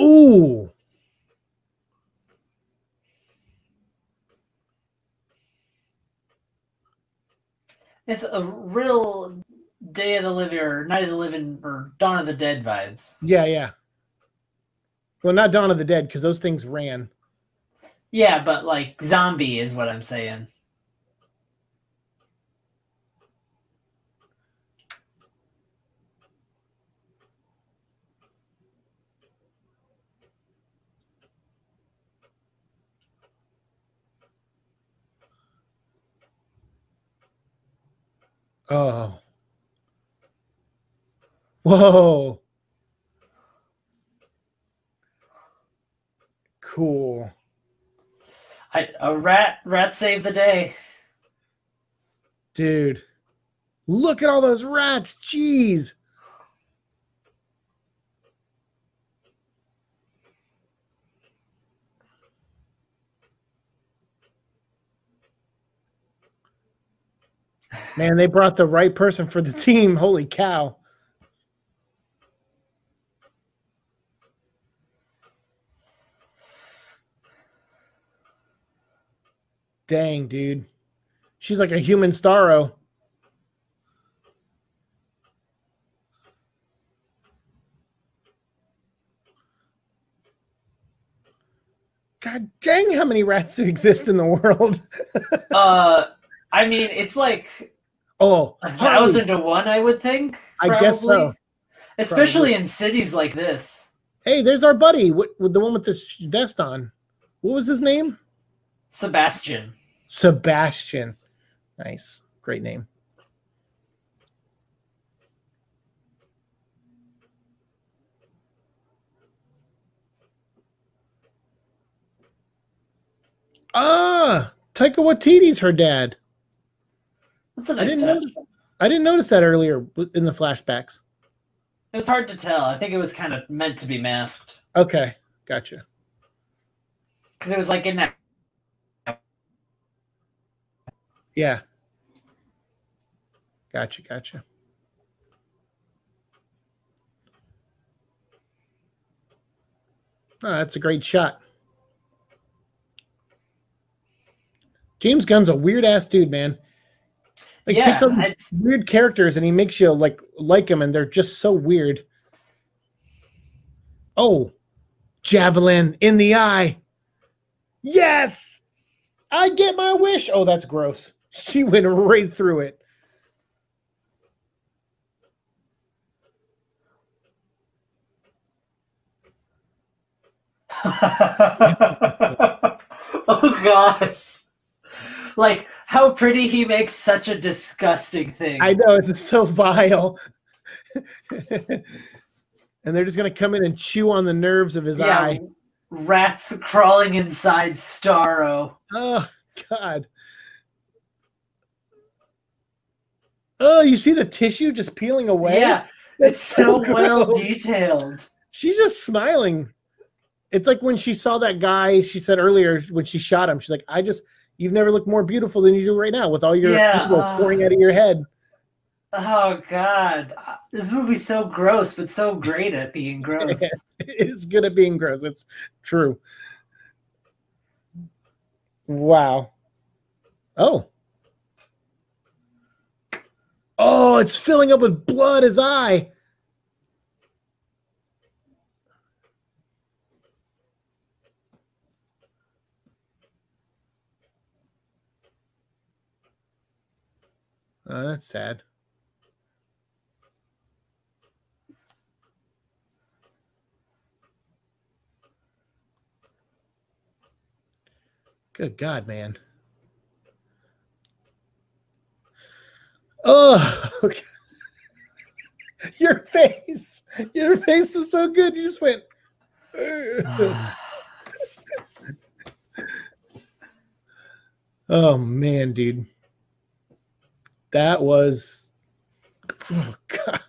Ooh. It's a real Day of the Living or Night of the Living or Dawn of the Dead vibes. Yeah, yeah. Well, not Dawn of the Dead, because those things ran. Yeah, but like zombie is what I'm saying. Oh. Whoa. Cool. I, a rat rat saved the day. Dude. Look at all those rats. Jeez. Man, they brought the right person for the team. Holy cow. Dang, dude. She's like a human starro. God dang, how many rats exist in the world? Uh, I mean, it's like oh, a Harley. thousand to one, I would think. I guess so. probably. Especially in cities like this. Hey, there's our buddy with, with the one with the vest on. What was his name? Sebastian. Sebastian. Nice. Great name. Ah, Taika Waititi's her dad. That's a I nice didn't touch. notice, I didn't notice that earlier in the flashbacks. It was hard to tell. I think it was kind of meant to be masked Okay, gotcha. because it was like in that. Yeah. Gotcha, gotcha. Oh, that's a great shot. James Gunn's a weird ass dude, man. Like yeah, picks up it's, weird characters and he makes you like like him, and they're just so weird. Oh, javelin in the eye. Yes, I get my wish. Oh, that's gross. She went right through it. oh gosh. Like how pretty he makes such a disgusting thing. I know it's so vile. and they're just gonna come in and chew on the nerves of his yeah, eye. rats crawling inside Starro. Oh God. Oh, you see the tissue just peeling away? Yeah, That's it's so well detailed. She's just smiling. It's like when she saw that guy, she said earlier when she shot him, she's like, I just you've never looked more beautiful than you do right now with all your Yeah, uh, pouring out of your head. Oh god, Uh, this movie's so gross, but so great at being gross. it's good at being gross. It's true. Wow. Oh. Oh, it's filling up with blood his eye. Oh, that's sad. Good God, man. Oh, okay. your face. Your face was so good. You just went. oh, man, dude. That was. Oh, God.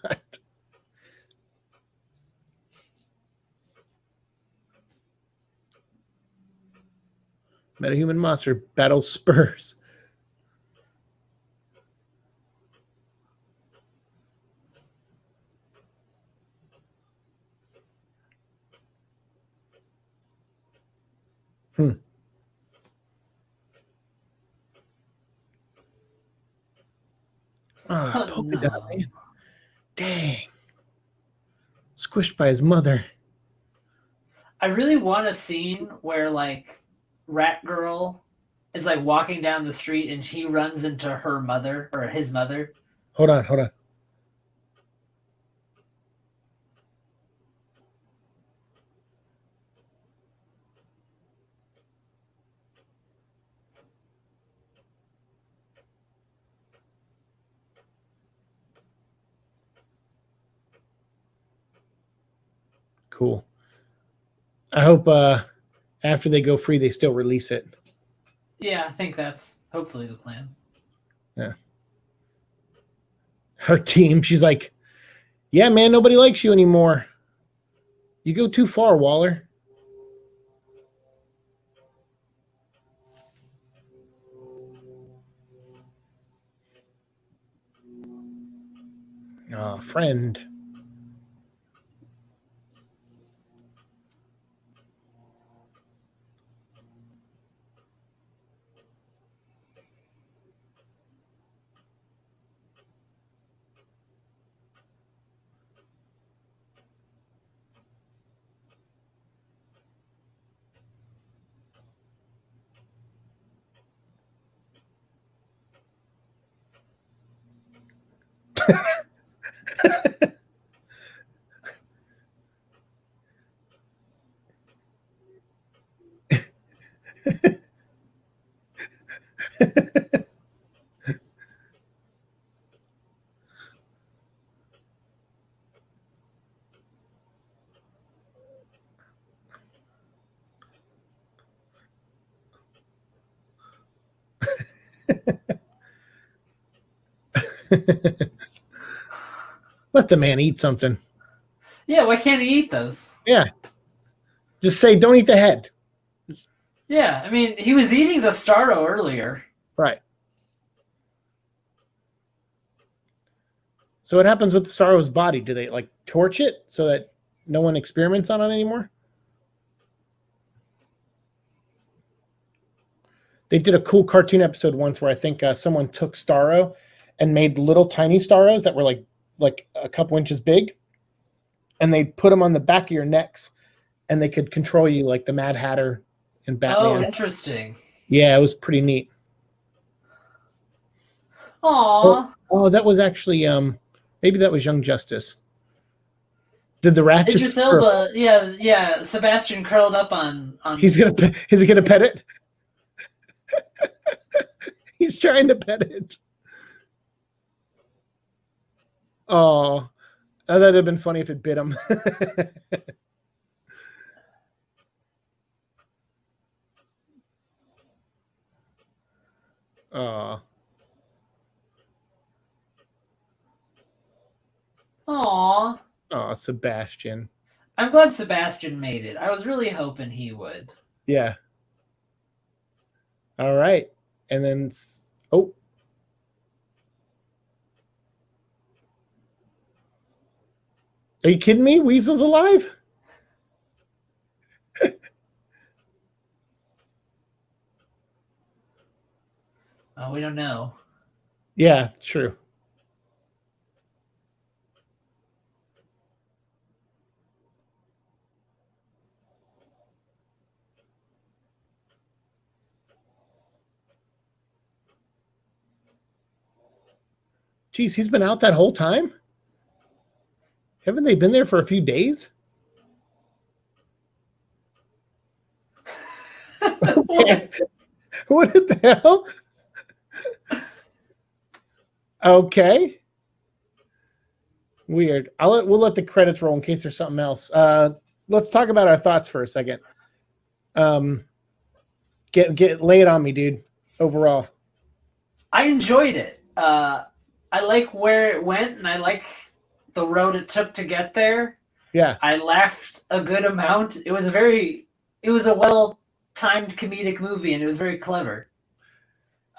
Metahuman monster battle spurs. Hmm. Ah, Oh, polka dot, man. Dang. Squished by his mother. I really want a scene where like Rat Girl is like walking down the street and he runs into her mother or his mother. Hold on, hold on. Cool. I hope uh after they go free, they still release it. Yeah, I think that's hopefully the plan. Yeah. Her team, she's like, "Yeah, man, nobody likes you anymore. You go too far, Waller." Ah, friend. Ha ha ha ha. Let the man eat something. Yeah, why can't he eat those? Yeah. Just say, don't eat the head. Yeah, I mean, he was eating the Starro earlier. Right. So what happens with the Starro's body? Do they like torch it so that no one experiments on it anymore? They did a cool cartoon episode once where I think uh, someone took Starro and made little tiny Starros that were like like a couple inches big, and they'd put them on the back of your necks, and they could control you like the Mad Hatter and Oh, Batman. interesting. yeah, it was pretty neat. Aw. Oh, that was actually um maybe that was Young Justice. Did the rat Idris just Elba, yeah, yeah. Sebastian curled up on on. He's gonna is he gonna pet it? He's trying to pet it. Oh, that'd have been funny if it bit him. oh, Aw. oh, Sebastian. I'm glad Sebastian made it. I was really hoping he would. Yeah. All right, and then oh, are you kidding me? Weasel's alive. Oh, we don't know. Yeah, true. Geez, he's been out that whole time? Haven't they been there for a few days? what the hell? Okay. Weird. I'll let, we'll let the credits roll in case there's something else. Uh, let's talk about our thoughts for a second. Um, get get lay it on me, dude. Overall, I enjoyed it. Uh, I like where it went, and I like the road it took to get there. yeah, I laughed a good amount. It was a very, it was a well timed comedic movie, and it was very clever.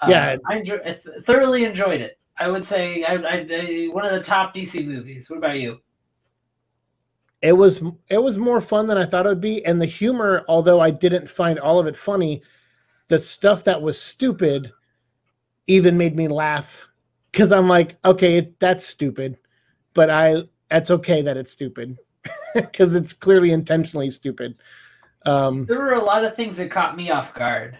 Uh, Yeah. I, enjoy, I th- thoroughly enjoyed it. I would say I, I, I, one of the top DC movies. What about you? it was it was more fun than I thought it would be, and the humor, although I didn't find all of it funny, the stuff that was stupid even made me laugh because I'm like, okay, that's stupid, but I that's okay that it's stupid because it's clearly intentionally stupid. Um, There were a lot of things that caught me off guard.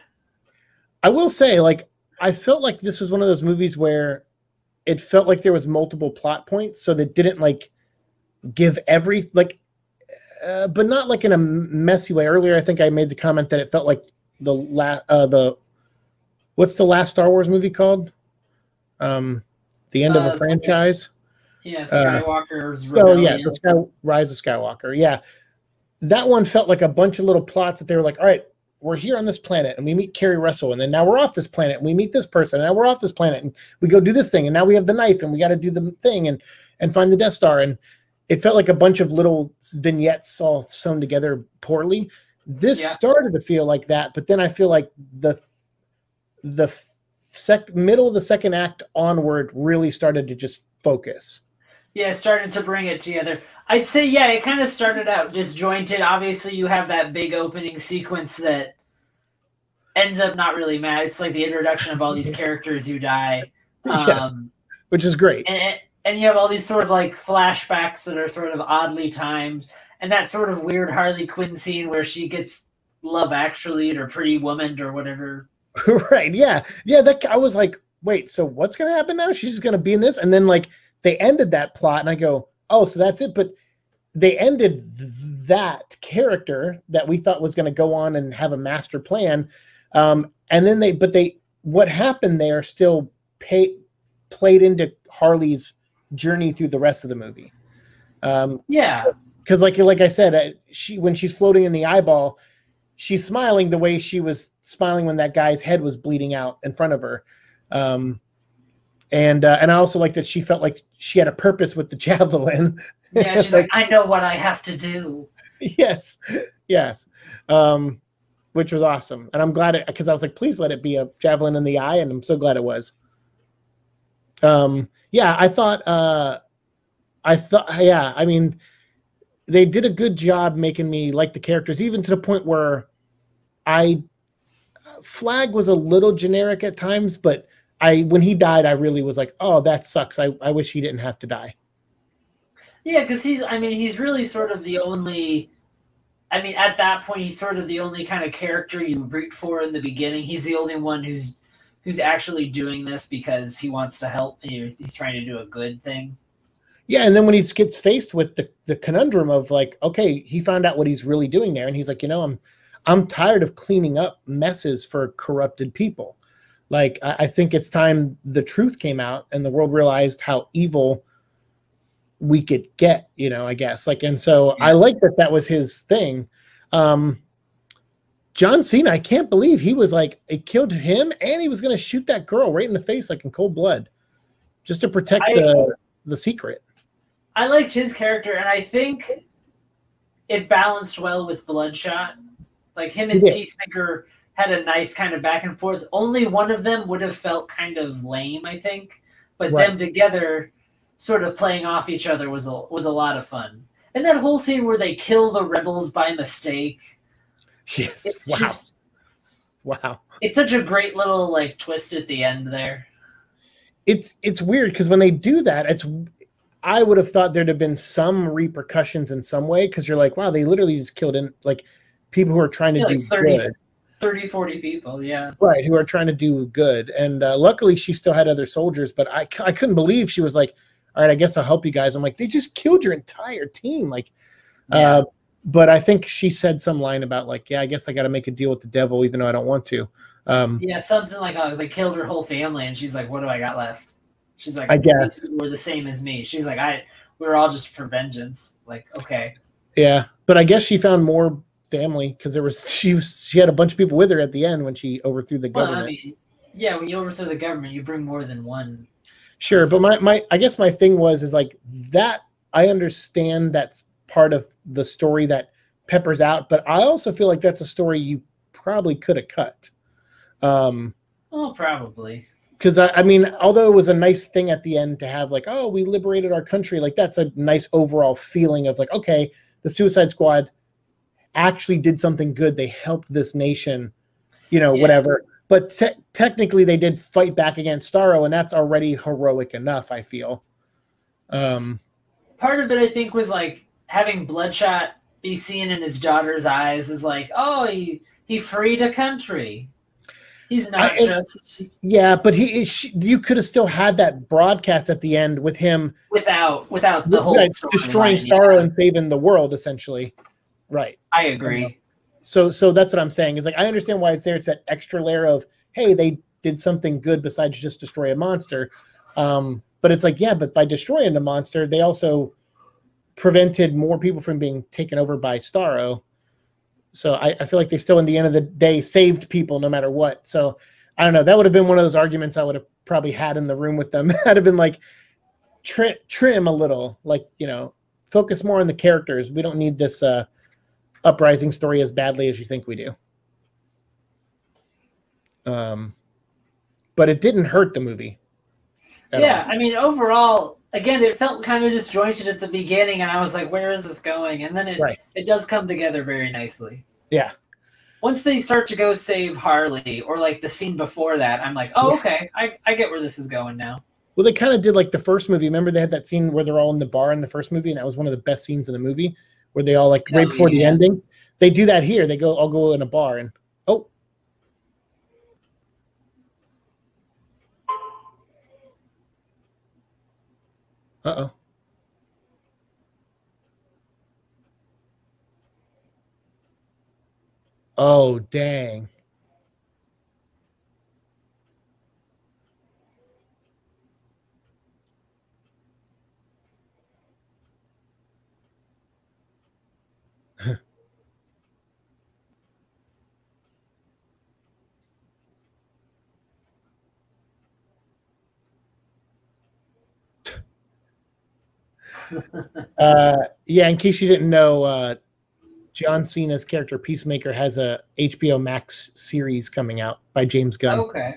I will say, like, I felt like this was one of those movies where it felt like there was multiple plot points, so that didn't like give every like, uh, but not like in a messy way. Earlier, I think I made the comment that it felt like the last uh, the what's the last Star Wars movie called? Um, the end of Uh, a franchise. Yeah, Uh, Skywalker's Oh yeah, the Sky, Rise of Skywalker. Yeah, that one felt like a bunch of little plots that they were like, all right, we're here on this planet and we meet Keri Russell, and then now we're off this planet and we meet this person, and now we're off this planet and we go do this thing, and now we have the knife and we got to do the thing and and find the Death Star, and it felt like a bunch of little vignettes all sewn together poorly. This Yeah. started to feel like that, but then I feel like the the sec middle of the second act onward really started to just focus. Yeah, started to bring it together. I'd say, yeah, it kind of started out disjointed. Obviously, you have that big opening sequence that ends up not really mad. It's like the introduction of all these characters who die. Yes. Um, Which is great. and, and you have all these sort of like flashbacks that are sort of oddly timed. And that sort of weird Harley Quinn scene where she gets Love Actually or Pretty Woman or whatever. right. Yeah. Yeah. That I was like, wait, so what's gonna happen now? She's gonna be in this, and then like they ended that plot, and I go, oh, so that's it. But they ended that character that we thought was gonna go on and have a master plan, um, and then they, but they, what happened there still pay, played into Harley's journey through the rest of the movie. Um, Yeah. because like like I said, she when she's floating in the eyeball, she's smiling the way she was smiling when that guy's head was bleeding out in front of her. Um, and uh, and I also like that she felt like she had a purpose with the javelin. Yeah, she's like, I know what I have to do. yes, yes, um, which was awesome, and I'm glad it because I was like, please let it be a javelin in the eye, and I'm so glad it was. Um, yeah, I thought, uh, I thought, yeah, I mean, they did a good job making me like the characters, even to the point where I Flag was a little generic at times, but I when he died, I really was like, oh, that sucks. I, I wish he didn't have to die. Yeah, because he's, I mean, he's really sort of the only, I mean, at that point, he's sort of the only kind of character you root for in the beginning. He's the only one who's, who's actually doing this because he wants to help. He's trying to do a good thing. Yeah, and then when he gets faced with the the conundrum of like, okay, he found out what he's really doing there, and he's like, you know, I'm I'm tired of cleaning up messes for corrupted people. Like, I, I think it's time the truth came out and the world realized how evil we could get. You know, I guess like, and so I like that that was his thing. Um, John Cena, I can't believe he was like, it killed him, and he was going to shoot that girl right in the face, like in cold blood, just to protect I- the the secret. I liked his character, and I think it balanced well with Bloodsport. Like him and. Peacemaker had a nice kind of back and forth. Only one of them would have felt kind of lame, I think, but Right. them together, sort of playing off each other, was a was a lot of fun. And that whole scene where they kill the rebels by mistake, Yes. it's wow. just wow. it's such a great little like twist at the end there. It's it's weird because when they do that, it's I would have thought there'd have been some repercussions in some way because you're like, wow, they literally just killed in like people who are trying to Yeah, do like 30, good, 30, 40 people, yeah. right? Who are trying to do good, and uh, luckily she still had other soldiers. But I, I couldn't believe she was like, all right, I guess I'll help you guys. I'm like, they just killed your entire team, like. Yeah. Uh, but I think she said some line about like, yeah, I guess I got to make a deal with the devil, even though I don't want to. Um, Yeah, something like uh, they killed her whole family, and she's like, "What do I got left?" She's like, I guess. we're the same as me." She's like, "I we're all just for vengeance." Like, okay, Yeah, but I guess she found more family because there was she was she had a bunch of people with her at the end when she overthrew the well, government. I mean, yeah, when you overthrow the government, you bring more than one. sure, but my my I guess my thing was is like that. I understand that's part of the story that peppers out, but I also feel like that's a story you probably could have cut. Um, Oh, probably. because I, I mean, although it was a nice thing at the end to have like, oh, we liberated our country, like that's a nice overall feeling of like, okay, the Suicide Squad actually did something good. They helped this nation, you know, Yeah. whatever. But te- technically, they did fight back against Starro, and that's already heroic enough. I feel. Um, Part of it, I think, was like having Bloodsport be seen in his daughter's eyes is like, oh, he he freed a country. He's not I- just yeah, but he, she, you could have still had that broadcast at the end with him without without the whole destroying. Starro and saving the world, essentially. Right. I agree. so so that's what i'm saying is like i understand why it's there it's that extra layer of hey they did something good besides just destroy a monster um but it's like yeah but by destroying the monster they also prevented more people from being taken over by Starro. So I, I feel like they still, in the end of the day, saved people no matter what. So I don't know. That would have been one of those arguments I would have probably had in the room with them. I'd have been like, trim, trim a little, like you know, focus more on the characters. We don't need this uh, uprising story as badly as you think we do. Um, but it didn't hurt the movie. Yeah, all. I mean, overall, again, it felt kind of disjointed at the beginning, and I was like, "Where is this going?" And then it Right. it does come together very nicely. yeah, Once they start to go save Harley, or like the scene before that, I'm like, "Oh, Yeah. okay, I, I get where this is going now." Well, they kind of did like the first movie. Remember they had that scene where they're all in the bar in the first movie, and that was one of the best scenes in the movie, where they all like right Oh, before the ending. They do that here. They go, I'll go in a bar and oh. Uh oh. Oh dang. Uh, yeah, in case you didn't know, uh, John Cena's character Peacemaker has a HBO Max series coming out by James Gunn. Okay.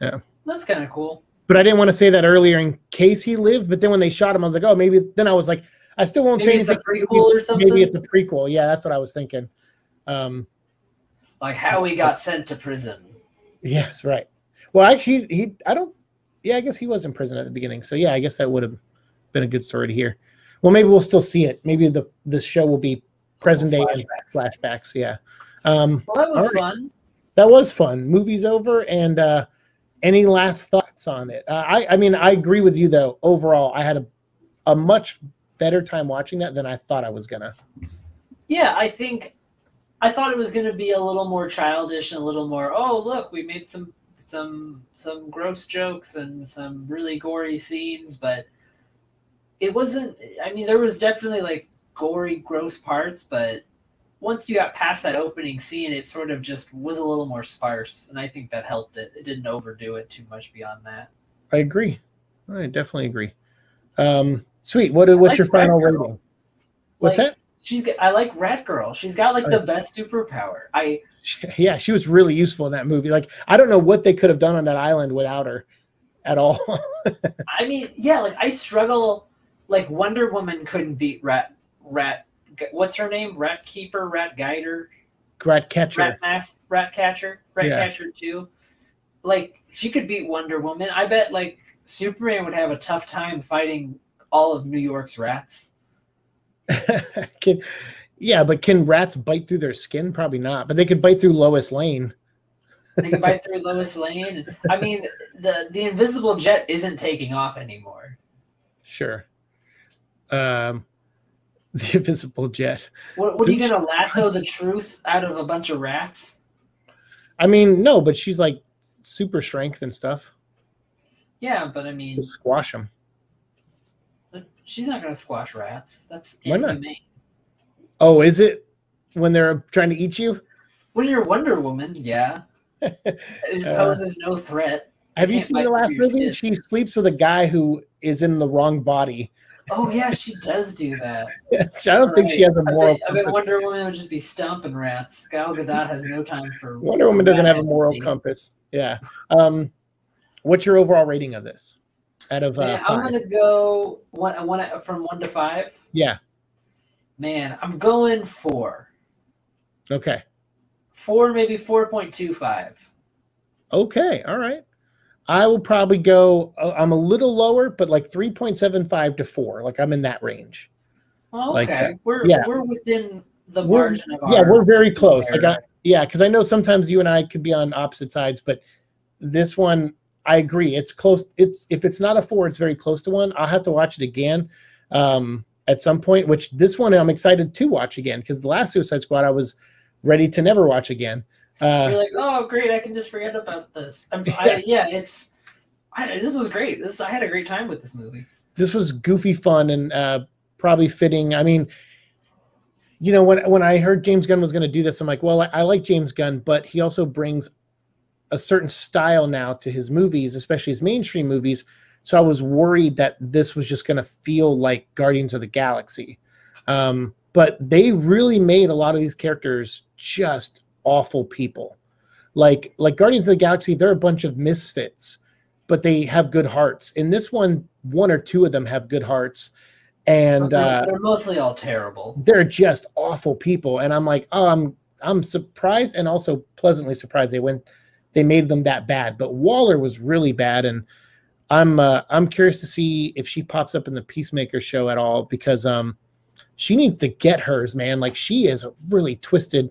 Yeah. That's kind of cool. But I didn't want to say that earlier in case he lived. But then when they shot him, I was like, oh, maybe. Then I was like, I still won't Maybe say it's a anything. prequel or something. Maybe it's a prequel. Yeah, that's what I was thinking. Um, Like how he got sent to prison. yes, right. Well, actually, he, he, I don't. Yeah, I guess he was in prison at the beginning. So yeah, I guess that would have been a good story to hear. Well, maybe we'll still see it. Maybe the the show will be present day and Flashbacks. flashbacks. Yeah. Um, Well, that was All right. fun. that was fun. Movie's over, and uh, any last thoughts on it? Uh, I, I mean, I agree with you though. Overall, I had a, a much better time watching that than I thought I was gonna. Yeah, I think I thought it was going to be a little more childish and a little more. Oh, look, we made some some some gross jokes and some really gory scenes, but it wasn't. I mean, there was definitely like gory, gross parts, but once you got past that opening scene, it sort of just was a little more sparse, and I think that helped it. It didn't overdo it too much beyond that. I agree. I definitely agree. Um, sweet. What what's like your final Rat Girl. rating? What's Like, that? She's. I like Rat Girl. She's got like the best superpower. I Yeah, she was really useful in that movie. Like, I don't know what they could have done on that island without her, at all. I mean, yeah, like I struggle. Like Wonder Woman couldn't beat Rat Rat. What's her name? Rat Keeper, Rat Guider, Rat catcher. Rat Mask, Rat Catcher, Rat Yeah. Catcher Two. Like she could beat Wonder Woman. I bet like Superman would have a tough time fighting all of New York's rats. can, yeah, but can rats bite through their skin? Probably not. But they could bite through Lois Lane. They could bite through Lois Lane. I mean, the the invisible jet isn't taking off anymore. Sure. Um, the invisible jet. What, what are you gonna lasso the truth out of a bunch of rats? I mean, no, but she's like super strength and stuff. Yeah, but I mean, Just squash them. She's not going to squash rats. That's Why not? inhumane. Oh, is it when they're trying to eat you? When you're Wonder Woman, yeah, it Uh, poses no threat. Have you can't seen bite the last through your movie? skin. She sleeps with a guy who is in the wrong body. Oh yeah, she does do that. Yes, I don't think she has a moral. bet, I bet. Wonder Woman would just be stomping rats. Gal Gadot has no time for. Wonder Woman doesn't have a moral empathy. compass. Yeah. Um, what's your overall rating of this? Out of uh, Man, I'm gonna go one, one from one to five. Yeah. Man, I'm going four, Okay. four maybe four point two five. Okay. All right. I will probably go. uh, I'm a little lower, but like 3.75 to four. Like I'm in that range. Oh, Like okay, that. we're Yeah. we're within the We're- margin of yeah, we're very close. I got yeah, because I know sometimes you and I could be on opposite sides, but this one I agree. It's close. It's if it's not a four, it's very close to one. I'll have to watch it again um, at some point. Which this one I'm excited to watch again because the last Suicide Squad I was ready to never watch again. Uh, You're like, oh, great! I can just forget about this. I'm, I, yeah, it's. I, this was great. This I had a great time with this movie. this was goofy fun and uh, probably fitting. I mean, you know, when when I heard James Gunn was going to do this, I'm like, well, I, I like James Gunn, but he also brings a certain style now to his movies, especially his mainstream movies. So I was worried that this was just going to feel like Guardians of the Galaxy. Um, but they really made a lot of these characters just awful people. Like like Guardians of the Galaxy, they're a bunch of misfits, but they have good hearts. In this one, one or two of them have good hearts, and they're, uh, they're mostly all terrible. they're just awful people. And I'm like, oh, I'm I'm surprised and also pleasantly surprised they went they made them that bad. But Waller was really bad, and I'm uh, I'm curious to see if she pops up in the Peacemaker show at all because um she needs to get hers, man. Like she is a really twisted.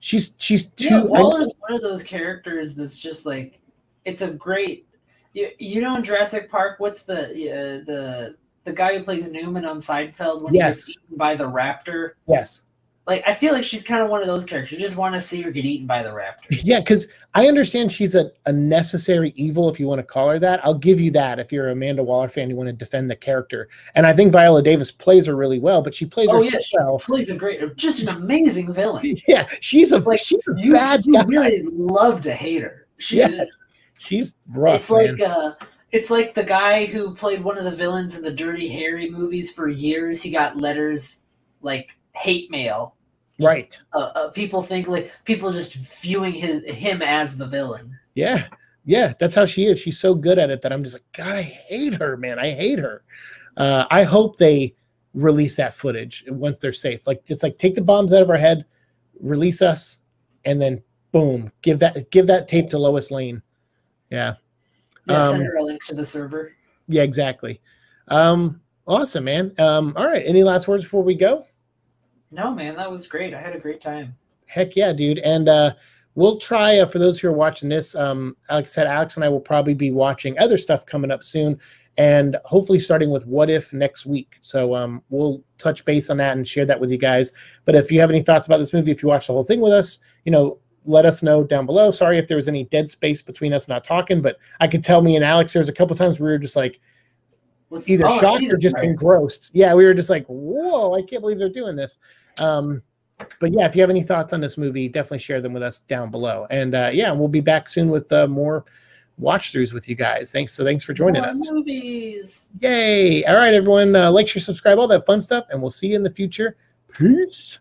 She's she's too. Yeah, I- Waller's one of those characters that's just like it's a great. You, you know in Jurassic Park, what's the uh, the the guy who plays Newman on Seinfeld when Yes. he gets eaten by the raptor? yes, Like I feel like she's kind of one of those characters. You just want to see her get eaten by the raptor. yeah, because I understand she's a, a necessary evil, if you want to call her that. I'll give you that if you're a Amanda Waller fan, you want to defend the character. And I think Viola Davis plays her really well, but she plays Oh her yeah, she plays a great, just an amazing villain. Yeah, she's a Like, she's a You, bad you guy. really love to hate her. She, Yeah, She's rough. it's like uh, it's like the guy who played one of the villains in the Dirty Harry movies for years. He got letters like hate mail. Right. Uh, uh, people think like people just viewing his him as the villain. Yeah. Yeah, that's how she is. She's so good at it that I'm just like, God, I hate her, man. I hate her. Uh, I hope they release that footage once they're safe. Like, just like take the bombs out of our head, release us, and then boom, give that give that tape to Lois Lane. Yeah, Yeah, Um, send her a link to the server. yeah, exactly. Um, awesome, man. Um, all right. Any last words before we go? No, man, that was great. I had a great time. Heck yeah, dude. And uh, we'll try uh, for those who are watching this. Um, like I said, Alex and I will probably be watching other stuff coming up soon, and hopefully starting with What If next week. So um, we'll touch base on that and share that with you guys. But if you have any thoughts about this movie, if you watch the whole thing with us, you know, let us know down below. Sorry if there was any dead space between us not talking, but I could tell me and Alex there was a couple times we were just like Let's, either oh, shocked or just part. engrossed. Yeah, we were just like, whoa, I can't believe they're doing this. Um, but yeah, if you have any thoughts on this movie, definitely share them with us down below. And uh, yeah, we'll be back soon with uh, more watch throughs with you guys. Thanks. So thanks for joining More us. Movies. Yay. All right, everyone. Uh, like, share, subscribe, all that fun stuff. And we'll see you in the future. Peace.